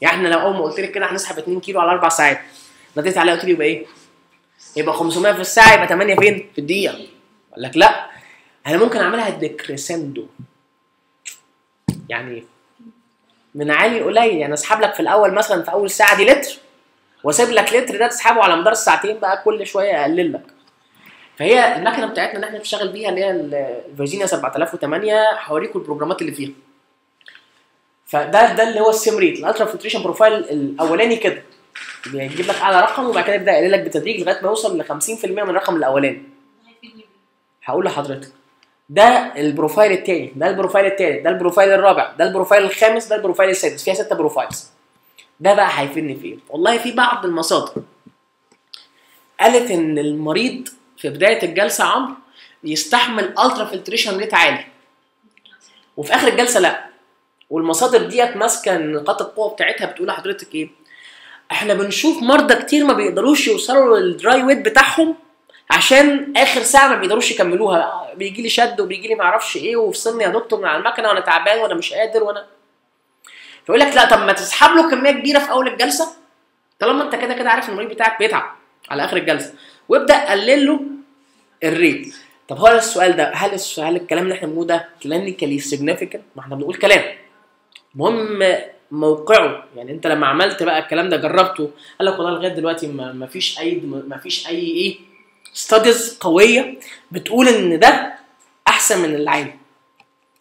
يعني إحنا لو أول ما قلت لك كده هنسحب 2 كيلو على 4 ساعات. رديت عليا قلت لي يبقى إيه؟ يبقى 500 في الساعة يبقى 8 فين؟ في الدقيقة. قال لك لا أنا ممكن أعملها decrescendo. يعني من عالي قليل. يعني أسحب لك في الأول مثلا في أول ساعة دي لتر وأسيب لك لتر ده تسحبه على مدار الساعتين بقى كل شوية اقلل لك. فهي المكنة بتاعتنا اللي إحنا بنشتغل بيها اللي هي الفيرجينيا 7008 هوريكم البروجرامات اللي فيها. فده ده اللي هو ال same rate ال ultra filtration profile الأولاني كده. بيجيب لك أعلى رقم وبعد كده يبدأ يقلل لك بالتدريج لغاية ما يوصل ل 50% من الرقم الأولاني. هقول لحضرتك. ده ال profile التاني ده ال profile التالت ده ال profile الرابع ده ال profile الخامس ده ال profile السادس. فيها ستة profiles. ده بقى هيفيدني في إيه؟ والله في بعض المصادر. قالت إن المريض في بداية الجلسة عمره يستحمل ultra filtration rate عالي. وفي آخر الجلسة لأ. والمصادر ديت ماسكة نقاط القوة بتاعتها بتقول لحضرتك إيه؟ إحنا بنشوف مرضى كتير ما بيقدروش يوصلوا لل dry weight بتاعهم عشان آخر ساعة ما بيقدروش يكملوها. بيجي لي شد وبيجي لي ما أعرفش إيه وفصلني يا دكتور من على المكنة وأنا تعبان وأنا مش قادر وأنا فيقول لك لا طب ما تسحب له كمية كبيرة في أول الجلسة. طالما أنت كده كده عارف ان المريض بتاعك بيتعب على آخر الجلسة. وابدا قلل له ال rate. طب هو السؤال ده هل السؤال الكلام اللي إحنا بنقوله ده clinically significant ما إحنا بنقول كلام. المهم موقعه. يعني أنت لما عملت بقى الكلام ده جربته قال لك والله لغاية دلوقتي ما ما فيش أي ما فيش أي إيه studies قوية بتقول إن ده أحسن من العادي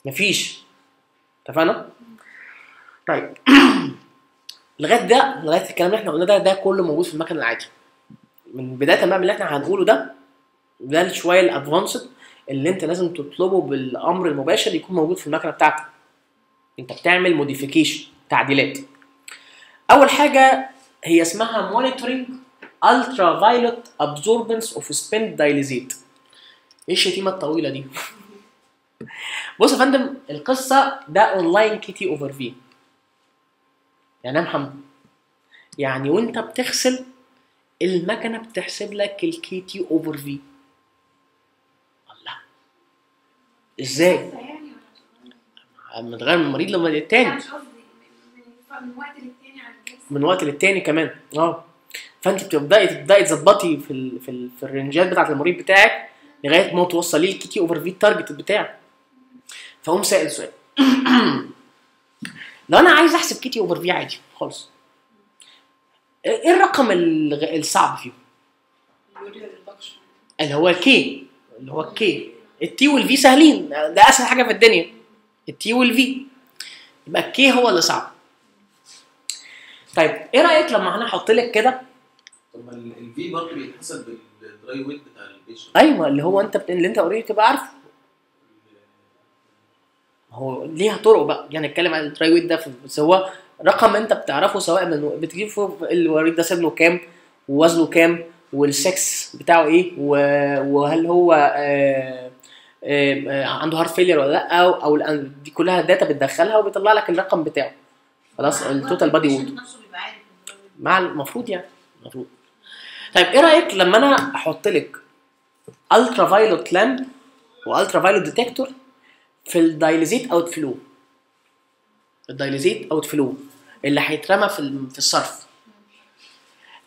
مفيش. اتفقنا؟ طيب. *clears throat* لغاية ده لغاية الكلام اللي إحنا قلناه ده ده كله موجود في المكن العادي. من بداية من اللي إحنا هنقوله ده ده شوية ال advanced اللي أنت لازم تطلبه بالأمر المباشر يكون موجود في المكنة بتاعتك. أنت بتعمل modification تعديلات. أول حاجة هي اسمها monitoring ultraviolet absorbance of spent dialysate إيه الشتيمه الطويلة دي؟ بص يا فندم القصة ده online Kt over V يعني يا محمد يعني وأنت بتغسل المكنة بتحسب لك ال Kt over V الله. إزاي؟ ولا من المريض لما الجلسة من وقت للتاني كمان. آه. فانت بتبدأي تبدأي تظبطي في ال في, ال في الرنجات بتاعت المريض بتاعك لغاية ما توصلي ال Kt over V ال target بتاعك فقوم سائل سؤال. *clears throat* لو أنا عايز أحسب Kt over V عادي خالص. إيه الرقم الصعب فيه اللي هو الكي اللي هو الكي التي والفي سهلين. ده أسهل حاجة في الدنيا. ال t وال V يبقى ال K هو اللي صعب. طيب إيه رأيك لما أنا أحط لك كده طب ما ال V برضه بيتحسب بال dry weight بتاع ال patient أيوه اللي هو أنت بت... اللي أنت already تبقى عارفه. هو ليها طرق بقى. يعني نتكلم عن ال dry weight ده هو رقم أنت بتعرفه سواء من بتجيب فوق الوريد ده سنه كام ووزنه كام والسكس بتاعه إيه وهل هو آه آه عنده heart failure ولا لأ أو, أو دي كلها data بتدخلها وبيطلع لك الرقم بتاعه. خلاص ال total body water نفسه بيبقى عارف الدراجة. مع المفروض يعني. المفروض. طيب إيه رأيك لما أنا أحط لك ultraviolet lamp و ultraviolet detector في ال dialysate outflow ال dialysate outflow اللي هيترمى في في الصرف.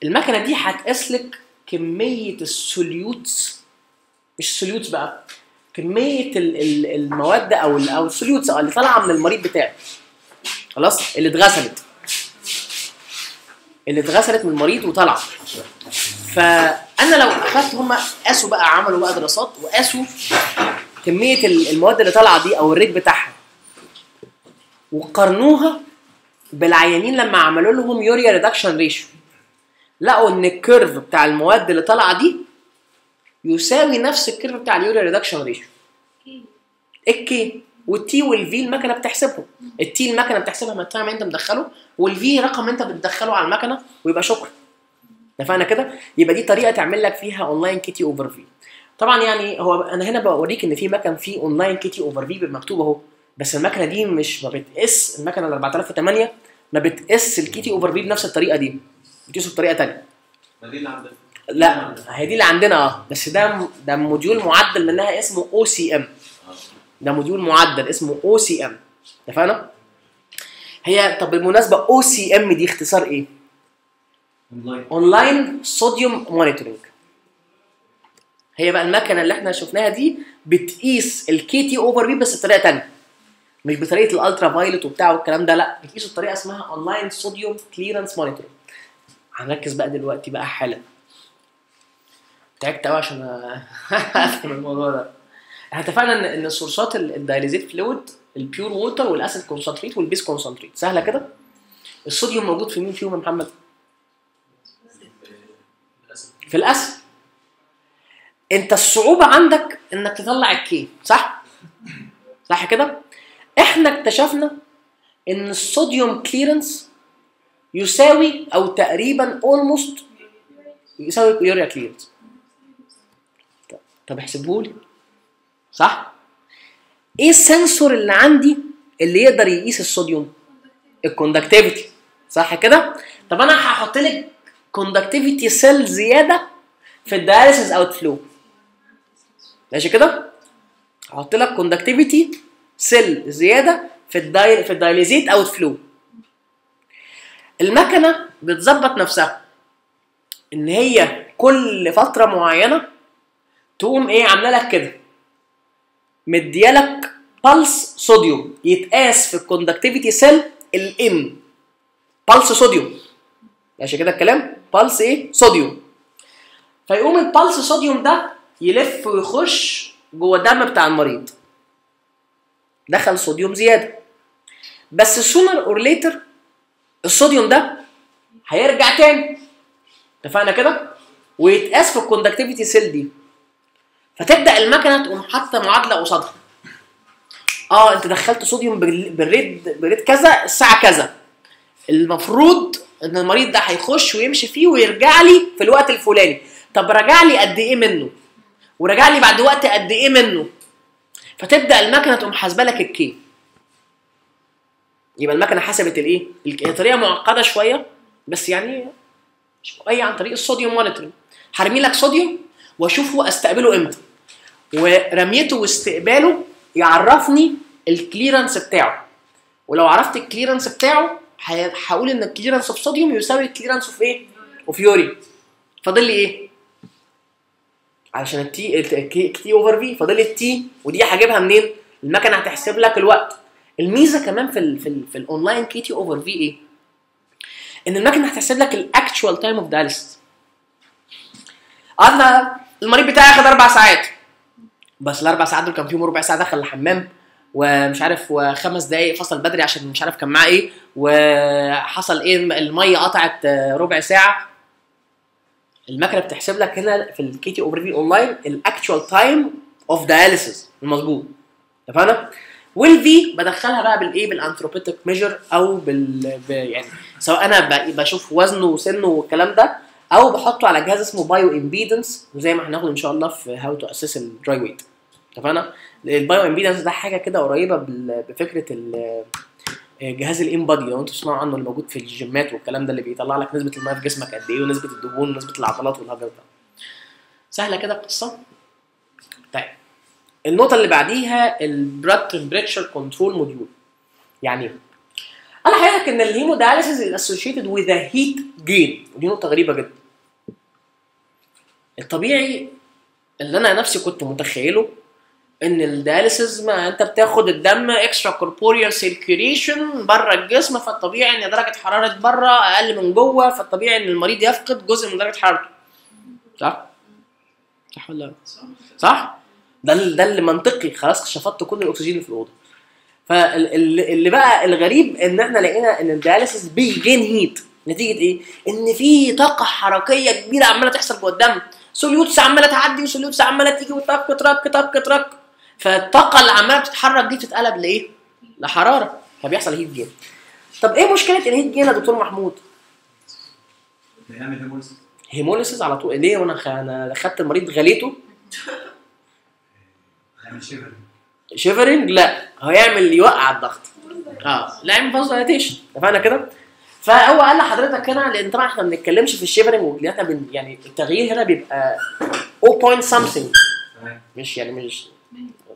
المكنة دي هتقيس لك كمية ال solutes. مش ال solutes بقى كمية ال- ال- المواد أو أو ال solutes اللي طالعة من المريض بتاعك. خلاص؟ اللي اتغسلت. اللي اتغسلت من المريض وطالعة. فأنا لو اخدت هم قاسوا بقى عملوا بقى دراسات وقاسوا كمية ال- المواد اللي طالعة دي أو ال rate بتاعها. وقارنوها بالعيانين لما عملوا لهم urea reduction ratio لقوا إن ال curve بتاع المواد اللي طالعة دي يساوي نفس الكيرف بتاع اليوريا ريدكشن ريشيو الكي والتي والفي المكنة بتحسبهم. ال t المكنة بتحسبها من ال time انت مدخله وال V رقم انت بتدخله على المكنة ويبقى شكرا. اتفقنا كده؟ يبقى دي طريقة تعمل لك فيها online Kt over V طبعا يعني هو أنا هنا بوريك إن في مكن فيه online Kt over V مكتوب أهو. بس المكنة دي مش ما بتقيس المكنة ال 4008 ما بتقيس ال Kt over V بنفس الطريقة دي. بتقيسه بطريقة ثانية ما دي اللي عندنا. لا هي دي اللي عندنا آه بس ده ده module معدل منها اسمه OCM. ده module معدل اسمه OCM اتفقنا؟ هي طب بالمناسبة OCM دي اختصار إيه؟ online sodium monitoring هي بقى المكنة اللي إحنا شفناها دي بتقيس ال Kt over V بس بطريقة ثانية مش بطريقة ال ultraviolet وبتاع والكلام ده لا بتقيسه بطريقة اسمها online sodium clearance monitoring هنركز بقى دلوقتي بقى حالا. تعبت قوي عشان *laughs* أفهم الموضوع ده. إحنا اتفقنا ان إن السورسات ال- الدايليزيت فلويد البيور ووتر والاسيد كونسنتريت والبيس كونسنتريت سهلة كده؟ الصوديوم موجود في مين فيهم يا محمد؟ في ال acid أنت الصعوبة عندك إنك تطلع ال K صح؟ صح كده؟ إحنا اكتشفنا إن ال sodium clearance يساوي أو تقريبا almost يساوي ال urea clearance طب احسبه لي. صح؟ إيه ال sensor اللي عندي اللي يقدر يقيس الصوديوم؟ ال conductivity صح كده؟ طب أنا هحط لك conductivity cell زيادة في ال dialysis outflow ماشي كده؟ هحط لك conductivity cell زيادة في الداي في ال dialysate outflow المكنة بتظبط نفسها إن هي كل فترة معينة تقوم إيه عاملة لك كده. مديالك pulse sodium يتقاس في ال conductivity cell الام pulse sodium ماشي كده الكلام؟ pulse إيه؟ صوديوم فيقوم ال pulse sodium ده يلف ويخش جوه الدم بتاع المريض. دخل صوديوم زيادة. بس sooner or later الصوديوم ده هيرجع تاني. اتفقنا كده؟ ويتقاس في ال conductivity cell دي. فتبدأ المكنة تقوم حاطة معادلة قصادها. آه انت دخلت صوديوم بال- بال rate بال rate كذا الساعة كذا. المفروض إن المريض ده هيخش ويمشي فيه ويرجع لي في الوقت الفلاني. طب رجع لي قد إيه منه؟ ورجع لي بعد وقت قد إيه منه؟ فتبدأ المكنة تقوم حاسبة لك ال K يبقى المكنة حسبت الإيه؟ هي طريقة معقدة شوية بس يعني شوية عن طريق ال sodium monitoring هرمي لك صوديوم واشوفه أستقبله إمتى. ورميته واستقباله يعرفني ال clearance بتاعه. ولو عرفت ال clearance بتاعه هقول إن ال clearance of sodium يساوي ال clearance of إيه؟ of urea فاضل لي إيه؟ علشان ال T ال T over V فاضل لي ال T ودي هجيبها منين؟ المكنة هتحسب لك الوقت الميزة كمان في ال في في ال online Kt over V إيه؟ إن المكنة هتحسب لك ال actual time of dialysis قعدنا المريض بتاعي أخد أربع ساعات بس الأربع ساعات دول كان فيهم ربع ساعة دخل الحمام ومش عارف وخمس دقايق فصل بدري عشان مش عارف كان معاه إيه وحصل إيه المية قطعت آه، ربع ساعة المكنة بتحسب لك هنا في ال Kt over V online ال actual time of dialysis المظبوط اتفقنا؟ وال V بدخلها بقى بالايه بال anthropometric measure أو بال يعني سواء أنا بشوف وزنه وسنه والكلام ده أو بحطه على جهاز اسمه bioimpedance زي ما هناخد إن شاء الله في how to assess ال dry weight اتفقنا؟ ال bioimpedance ده حاجة كده قريبة بفكرة جهاز ال InBody لو أنتوا تسمعوا عنه اللي موجود في الجيمات والكلام ده اللي بيطلع لك نسبة الميه في جسمك قد إيه ونسبة الدهون ونسبة العضلات والهجص ده. سهلة كده القصة. طيب النقطة اللي بعديها ال blood temperature control module يعني إيه قال لحضرتك إن ال hemodialysis is associated with heat gain ودي نقطة غريبة جدا. الطبيعي اللي أنا نفسي كنت متخيله إن ال dialysis ما أنت بتاخد الدم extracorporeal circulation بره الجسم فالطبيعي إن درجة حرارة بره أقل من جوه فالطبيعي إن المريض يفقد جزء من درجة حرارته. صح؟ صح ولا لا؟ صح؟ ده ده اللي منطقي. خلاص شفطت كل الأكسجين في الأوضة. فاللي بقى الغريب إن إحنا لقينا إن ال dialysis بي gain heat نتيجة إيه؟ إن في طاقة حركية كبيرة عمالة تحصل جوه الدم. solutes عمالة تعدي و solutes عمالة تيجي وترك ترك ترك ترك فالطاقة اللي عمالة بتتحرك دي بتتقلب لإيه؟ لحرارة. فبيحصل heat gain طب إيه مشكلة ال heat gain يا دكتور محمود؟ بيعمل hemolysis. hemolysis على طول. ليه؟ وأنا خ... أنا خدت المريض غليته. shivering لا. هيعمل يوقع الضغط. آه. لا يعمل vaso اتفقنا كده؟ فهو قال لحضرتك هنا لأن طبعا إحنا ما بنتكلمش في ال shivering واللي إحنا بن يعني التغيير هنا بيبقى 0 point something. تمام. مش يعني مش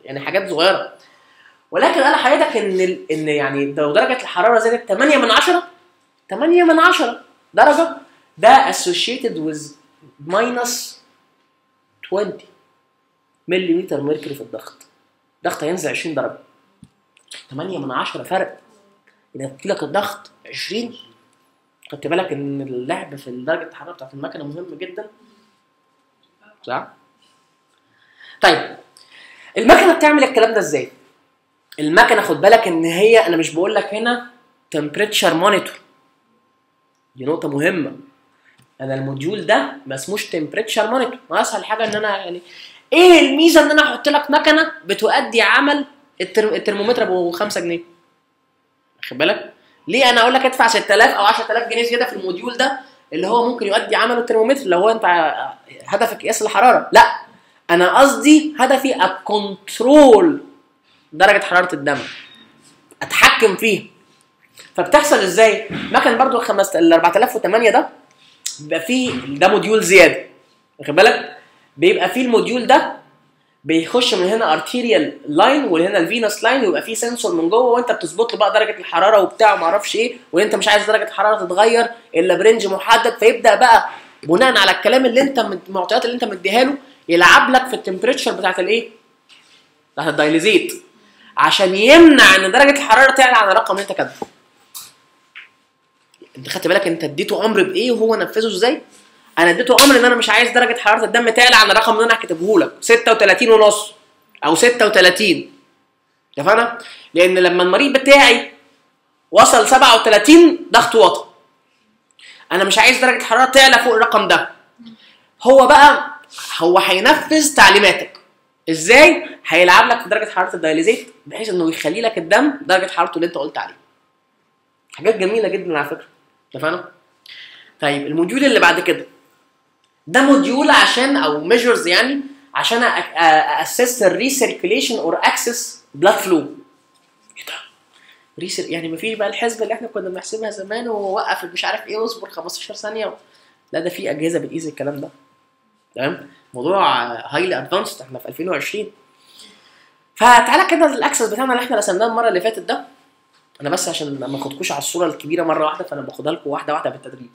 يعني حاجات صغيرة ولكن قال لحضرتك إن. إن يعني لو درجة الحرارة زادت 8 من 10 8 من 10 درجة ده associated with minus 20 ملم mercury في الضغط الضغط هينزل 20 درجة 8 من 10 فرق إذا لك الضغط 20 خدت بالك إن اللعب في درجة الحرارة بتاعت المكنة مهم جدا صح؟ طيب المكنة بتعمل الكلام ده إزاي؟ المكنة خد بالك إن هي أنا مش بقول لك هنا temperature monitor دي نقطة مهمة. أنا ال module ده ما اسموش temperature monitor ما أسهل حاجة إن أنا يعني إيه الميزة إن أنا أحط لك مكنة بتؤدي عمل الترم... الترمومتر ابو 5 جنيه؟ واخد بالك؟ ليه أنا أقول لك ادفع 6000 أو 10000 جنيه زيادة في ال module ده اللي هو ممكن يؤدي عمله الترمومتر لو هو أنت ع- هدفك قياس الحرارة؟ لا. أنا قصدي هدفي ا control درجة حرارة الدم. أتحكم فيه. فبتحصل إزاي؟ مكن برضو ال 4008 ده بيبقى فيه ده module زيادة. واخد بالك؟ بيبقى فيه ال module ده بيخش من هنا arterial line وهنا ال venous line ويبقى فيه sensor من جوه وانت بتظبط له بقى درجة الحرارة وبتاع وما أعرفش إيه وإنت مش عايز درجة الحرارة تتغير إلا ب range محدد. فيبدأ بقى بناء على الكلام اللي أنت المعطيات اللي أنت مديها له يلعب لك في ال temperature بتاعت الايه؟ بتاعت الدايليزيت عشان يمنع إن درجة الحرارة تعلى عن الرقم اللي أنت كاتبه. أنت خدت بالك أنت اديته أمر بإيه وهو نفذه إزاي؟ أنا اديته أمر إن أنا مش عايز درجة حرارة الدم تعلى عن الرقم اللي أنا كاتبه لك 36 ونص أو 36 اتفقنا؟ لأن لما المريض بتاعي وصل 37 ضغط واطي أنا مش عايز درجة الحراره تعلى فوق الرقم ده هو بقى هو هينفذ تعليماتك. إزاي؟ هيلعب لك في درجة حرارة ال dialysate بحيث إنه يخلي لك الدم درجة حرارته اللي أنت قلت عليه. حاجات جميلة جدا على فكرة. اتفقنا؟ طيب ال module اللي بعد كده. ده module عشان أو measures يعني عشان assess ال recirculation or access blood flow إيه ده؟ recir يعني مفيش بقى الحسبة اللي إحنا كنا بنحسبها زمان ووقف مش عارف إيه واصبر 15 ثانية لا ده في أجهزة بتقيس الكلام ده. تمام؟ موضوع highly advanced إحنا في 2020 فتعالى كده ال access بتاعنا اللي إحنا رسمناه المرة اللي فاتت ده. أنا بس عشان ما اخدكوش على الصورة الكبيرة مرة واحدة فأنا باخدها لكم واحدة واحدة بالتدريج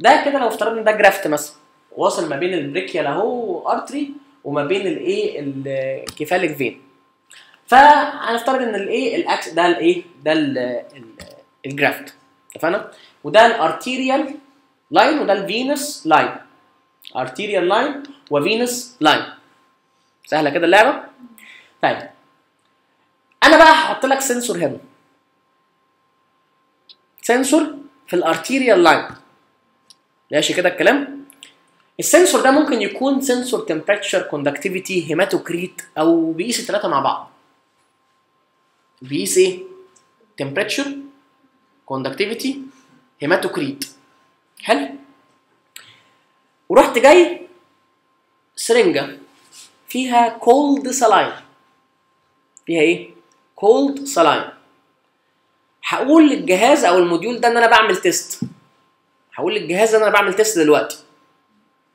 ده كده لو افترضنا ده graft مثلا. واصل ما بين ال brachial اهو artery وما بين الايه ال cephalic vein. فهنفترض إن الايه ال access ده الايه ده ال- ال- ال graft. اتفقنا؟ وده ال arterial line وده ال venous line arterial line و venous line سهلة كده اللعبة؟ طيب. أنا بقى هحط لك sensor هنا. sensor في ال arterial line ماشي كده الكلام؟ ال sensor ده ممكن يكون sensor temperature conductivity hematocrit أو بيقيس الثلاثه مع بعض. بيقيس إيه؟ temperature conductivity hematocrit حلو؟ ورحت جايب سرنجة. فيها cold saline فيها إيه؟ cold saline هقول للجهاز أو ال module ده إن أنا بعمل test هقول للجهاز إن أنا بعمل test دلوقتي.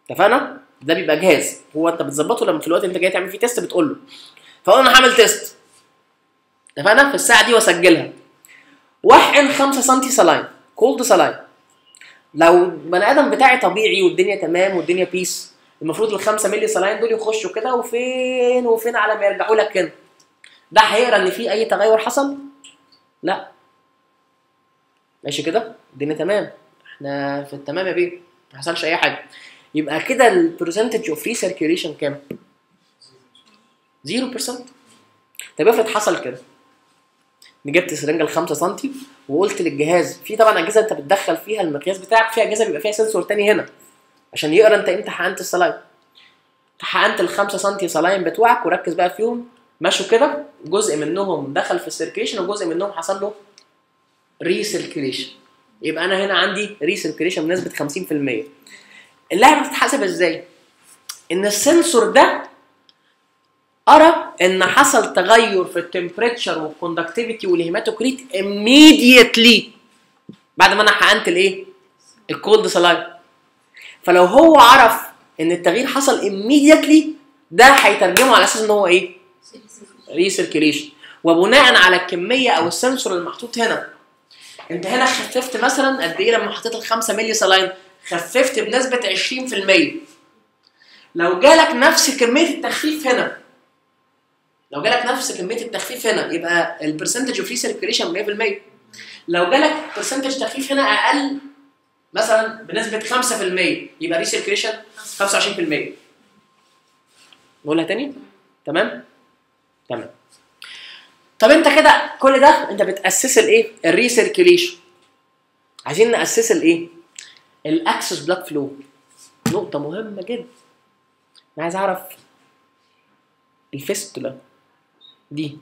اتفقنا؟ ده بيبقى جهاز. هو أنت بتظبطه لما في الوقت أنت جاي تعمل فيه test بتقول له. فأقول أنا هعمل test اتفقنا؟ في الساعة دي وأسجلها. واحقن 5 سم saline. cold saline لو البني آدم بتاعي طبيعي والدنيا تمام والدنيا peace المفروض ال 5 مللي saline دول يخشوا كده وفين وفين على ما يرجعوا لك هنا ده هيقرا إن في أي تغير حصل؟ لا. ماشي كده؟ الدنيا تمام. إحنا في التمام يا بيه. ما حصلش أي حاجة. يبقى كده ال percentage of recirculation كام؟ 0% طب افرض حصل كده. جبت سرنجة ل 5 سم وقلت للجهاز في طبعا أجهزة أنت بتدخل فيها المقياس بتاعك في أجهزة بيبقى فيها sensor تاني هنا. عشان يقرأ أنت إمتى حقنت ال saline حقنت ال 5 سم saline بتوعك وركز بقى فيهم مشوا كده جزء منهم دخل في ال circulation وجزء منهم حصل له recirculation يبقى أنا هنا عندي recirculation بنسبة 50% اللعبة بتتحسب إزاي؟ إن ال sensor ده قرا إن حصل تغير في ال temperature وال conductivity وال hematocrit immediately بعد ما أنا حقنت الإيه؟ ال cold saline فلو هو عرف إن التغيير حصل immediately ده هيترجمه على أساس إن هو إيه؟ recirculation وبناء على الكمية أو ال sensor المحطوط هنا. أنت هنا خففت مثلا قد إيه لما حطيت ال 5 مللي saline خففت بنسبة 20% لو جالك نفس كمية التخفيف هنا لو جالك نفس كمية التخفيف هنا يبقى البرسنتج اوف ريسيركيليشن 100% لو جالك percentage تخفيف هنا أقل مثلا بنسبة 5% يبقى recirculation 25% نقولها تاني؟ تمام؟ تمام. طب انت كده كل ده انت بت assess الايه؟ ال recirculation عايزين ن assess الايه؟ ال access blood flow نقطة مهمة جدا. أنا عايز أعرف ال fistula دي.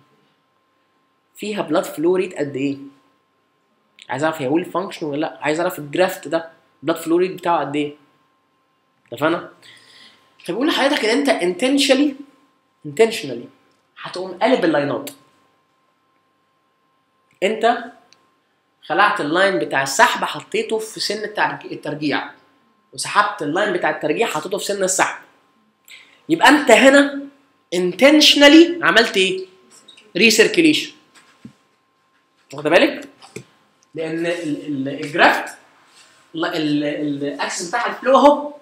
فيها blood flow rate قد إيه؟ عايز أعرف هي well function ولا لأ؟ عايز أعرف ال graft ده blood flow rate بتاعه قد إيه؟ اتفقنا؟ فبقول لحضرتك إن أنت intentionally intentionally هتقوم قالب ال line ات أنت خلعت ال line بتاع السحب حطيته في سن الترج- الترجيع. وسحبت ال line بتاع الترجيع حطيته في سن السحب. يبقى أنت هنا intentionally عملت إيه؟ recirculation واخد بالك؟ لأن ال- ال- ال graft ال access بتاع ال flow اهو.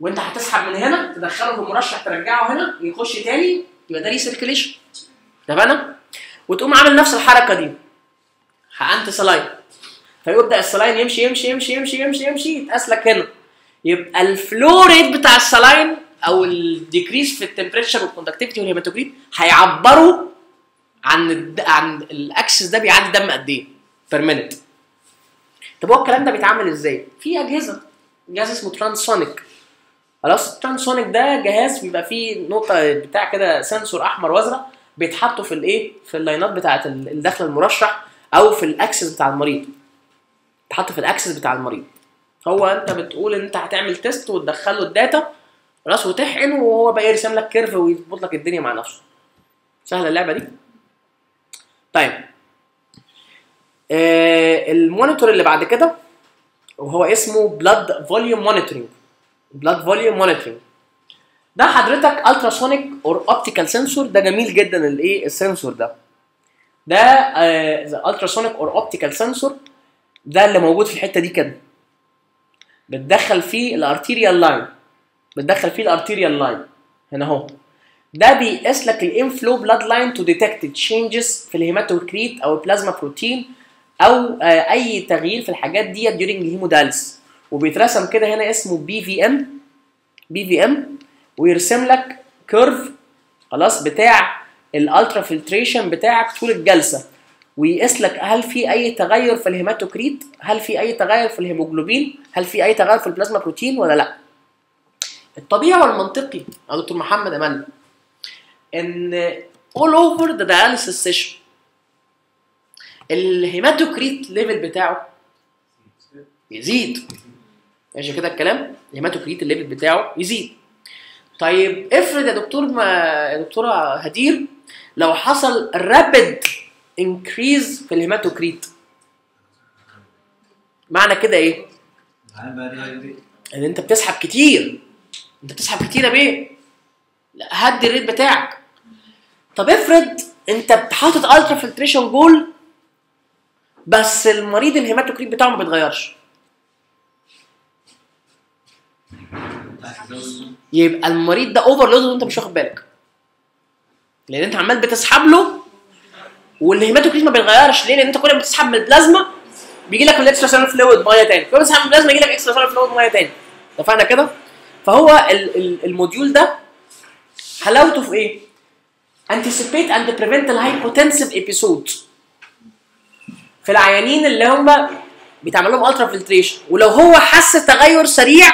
وأنت هتسحب من هنا تدخله في مرشح ترجعه هنا يخش تاني يبقى ده recirculation تمام؟ وتقوم عامل نفس الحركة دي. حقنت saline فيبدأ ال saline يمشي يمشي يمشي يمشي يمشي يمشي يتقاس لك هنا. يبقى ال flow rate بتاع ال saline أو ال decrease في ال temperature وال conductivity وال hematocrit هيعبروا عن الد... عن ال access ده بيعدي دم قد إيه؟ per minute طب هو الكلام ده بيتعمل إزاي؟ في أجهزة جهاز اسمه Transonic خلاص؟ ال Transonic ده جهاز بيبقى فيه نقطة بتاع كده sensor أحمر وأزرق بيتحطوا في الإيه؟ في ال line ات بتاعة ال- الدخل المرشح أو في ال access بتاع المريض. بيتحط في ال access بتاع المريض. هو أنت بتقول ان أنت هتعمل test وتدخل له ال data خلاص وتحقن وهو بقى يرسم لك curve ويظبط لك الدنيا مع نفسه. سهلة اللعبة دي؟ طيب. آه ال monitor اللي بعد كده وهو اسمه blood volume monitoring blood volume monitoring ده حضرتك ال ultrasonic or optical sensor ده جميل جدا الإيه؟ ال sensor ده. ده ال ultrasonic or optical sensor ده اللي موجود في الحتة دي كده. بتدخل فيه ال arterial line بتدخل فيه ال arterial line هنا أهو. ده بيقيس لك ال inflow blood line to detect changes في ال hematocrit أو ال plasma protein أو آه، أي تغيير في الحاجات ديت during ال hemodialysis وبيترسم كده هنا اسمه بي في ام بي في ام ويرسم لك curve خلاص بتاع ال ultrafiltration بتاعك طول الجلسة. ويقيس لك هل في أي تغير في ال hematocrit هل في أي تغير في الهيموجلوبين هل في أي تغير في ال plasma protein ولا لأ. الطبيعي والمنطقي يا دكتور محمد أمان ان all over the dialysis session. ال hematocrit level بتاعه يزيد ماشي كده الكلام ال hematocrit ال level بتاعه يزيد طيب افرض يا دكتور ما يا دكتوره هدير لو حصل rapid increase في ال hematocrit معنى كده إيه؟ ان انت بتسحب كتير انت بتسحب كتير يا بيه هدي ال rate بتاعك طب افرض انت حاطط ultrafiltration goal بس المريض ال hematocrit بتاعه ما بيتغيرش يبقى المريض ده overload وانت مش واخد بالك لأن انت عمال بتسحب له وال hematocrit ما بيتغيرش ليه؟ لأن انت كل ما بتسحب من البلازما بيجي لك ال extracellular fluid مية تاني كل ما تسحب من البلازما يجي لك extracellular fluid مية تاني اتفقنا كده؟ فهو ال- ال- ال module ده حلاوته في إيه؟ Anticipate and prevent ال hypotensive episode. في العيانين اللي هم بيتعمل لهم ultrafiltration ولو هو حس تغير سريع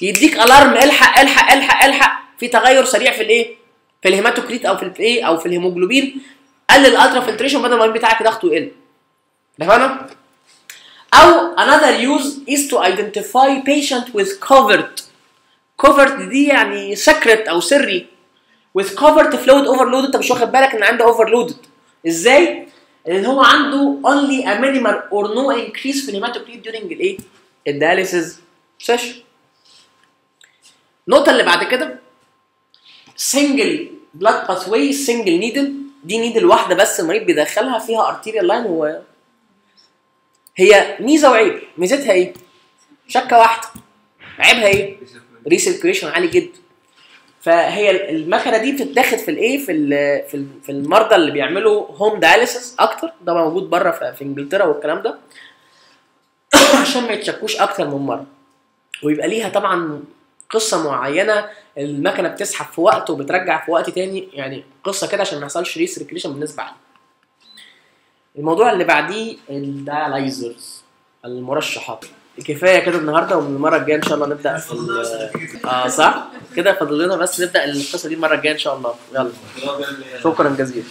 يديك alarm الحق الحق الحق الحق. في تغير سريع في الايه؟ في ال hematocrit أو في الايه أو في الهيموجلوبين. قلل ال ultrafiltration بدل ما المريض بتاعك ضغطه يقل اتفقنا؟ أو another use is to identify patient with covert covert دي يعني secret أو سري. With covert fluid overload انت مش واخد بالك ان عنده overloaded إزاي؟ لأن هو عنده only a minimal or no increase في ال hematocrit during الايه؟ ال dialysis session النقطة اللي بعد كده single blood pathway single needle دي needle واحدة بس المريض بيدخلها فيها arterial line و هي ميزة وعيب ميزتها إيه؟ شكة واحدة عيبها إيه؟ recirculation عالي جدا فهي المكنه دي بتتاخد في الإيه؟ في في ال- في المرضى اللي بيعملوا home dialysis أكتر. ده موجود بره في إنجلترا والكلام ده. *coughs* عشان ما يتشكوش أكتر من مرة. ويبقى ليها طبعا قصة معينة. المكنه بتسحب في وقت وبترجع في وقت تاني. يعني قصة كده عشان ما يحصلش recirculation بالنسبة لها الموضوع اللي بعديه ال dialyzers المرشحات. كفاية كده النهارده ومن المره الجاية إن شاء الله نبدأ في آه صح؟ كده فاضل لنا بس نبدأ القصة دي المرة الجاية إن شاء الله. يلا. شكرا جزيلا.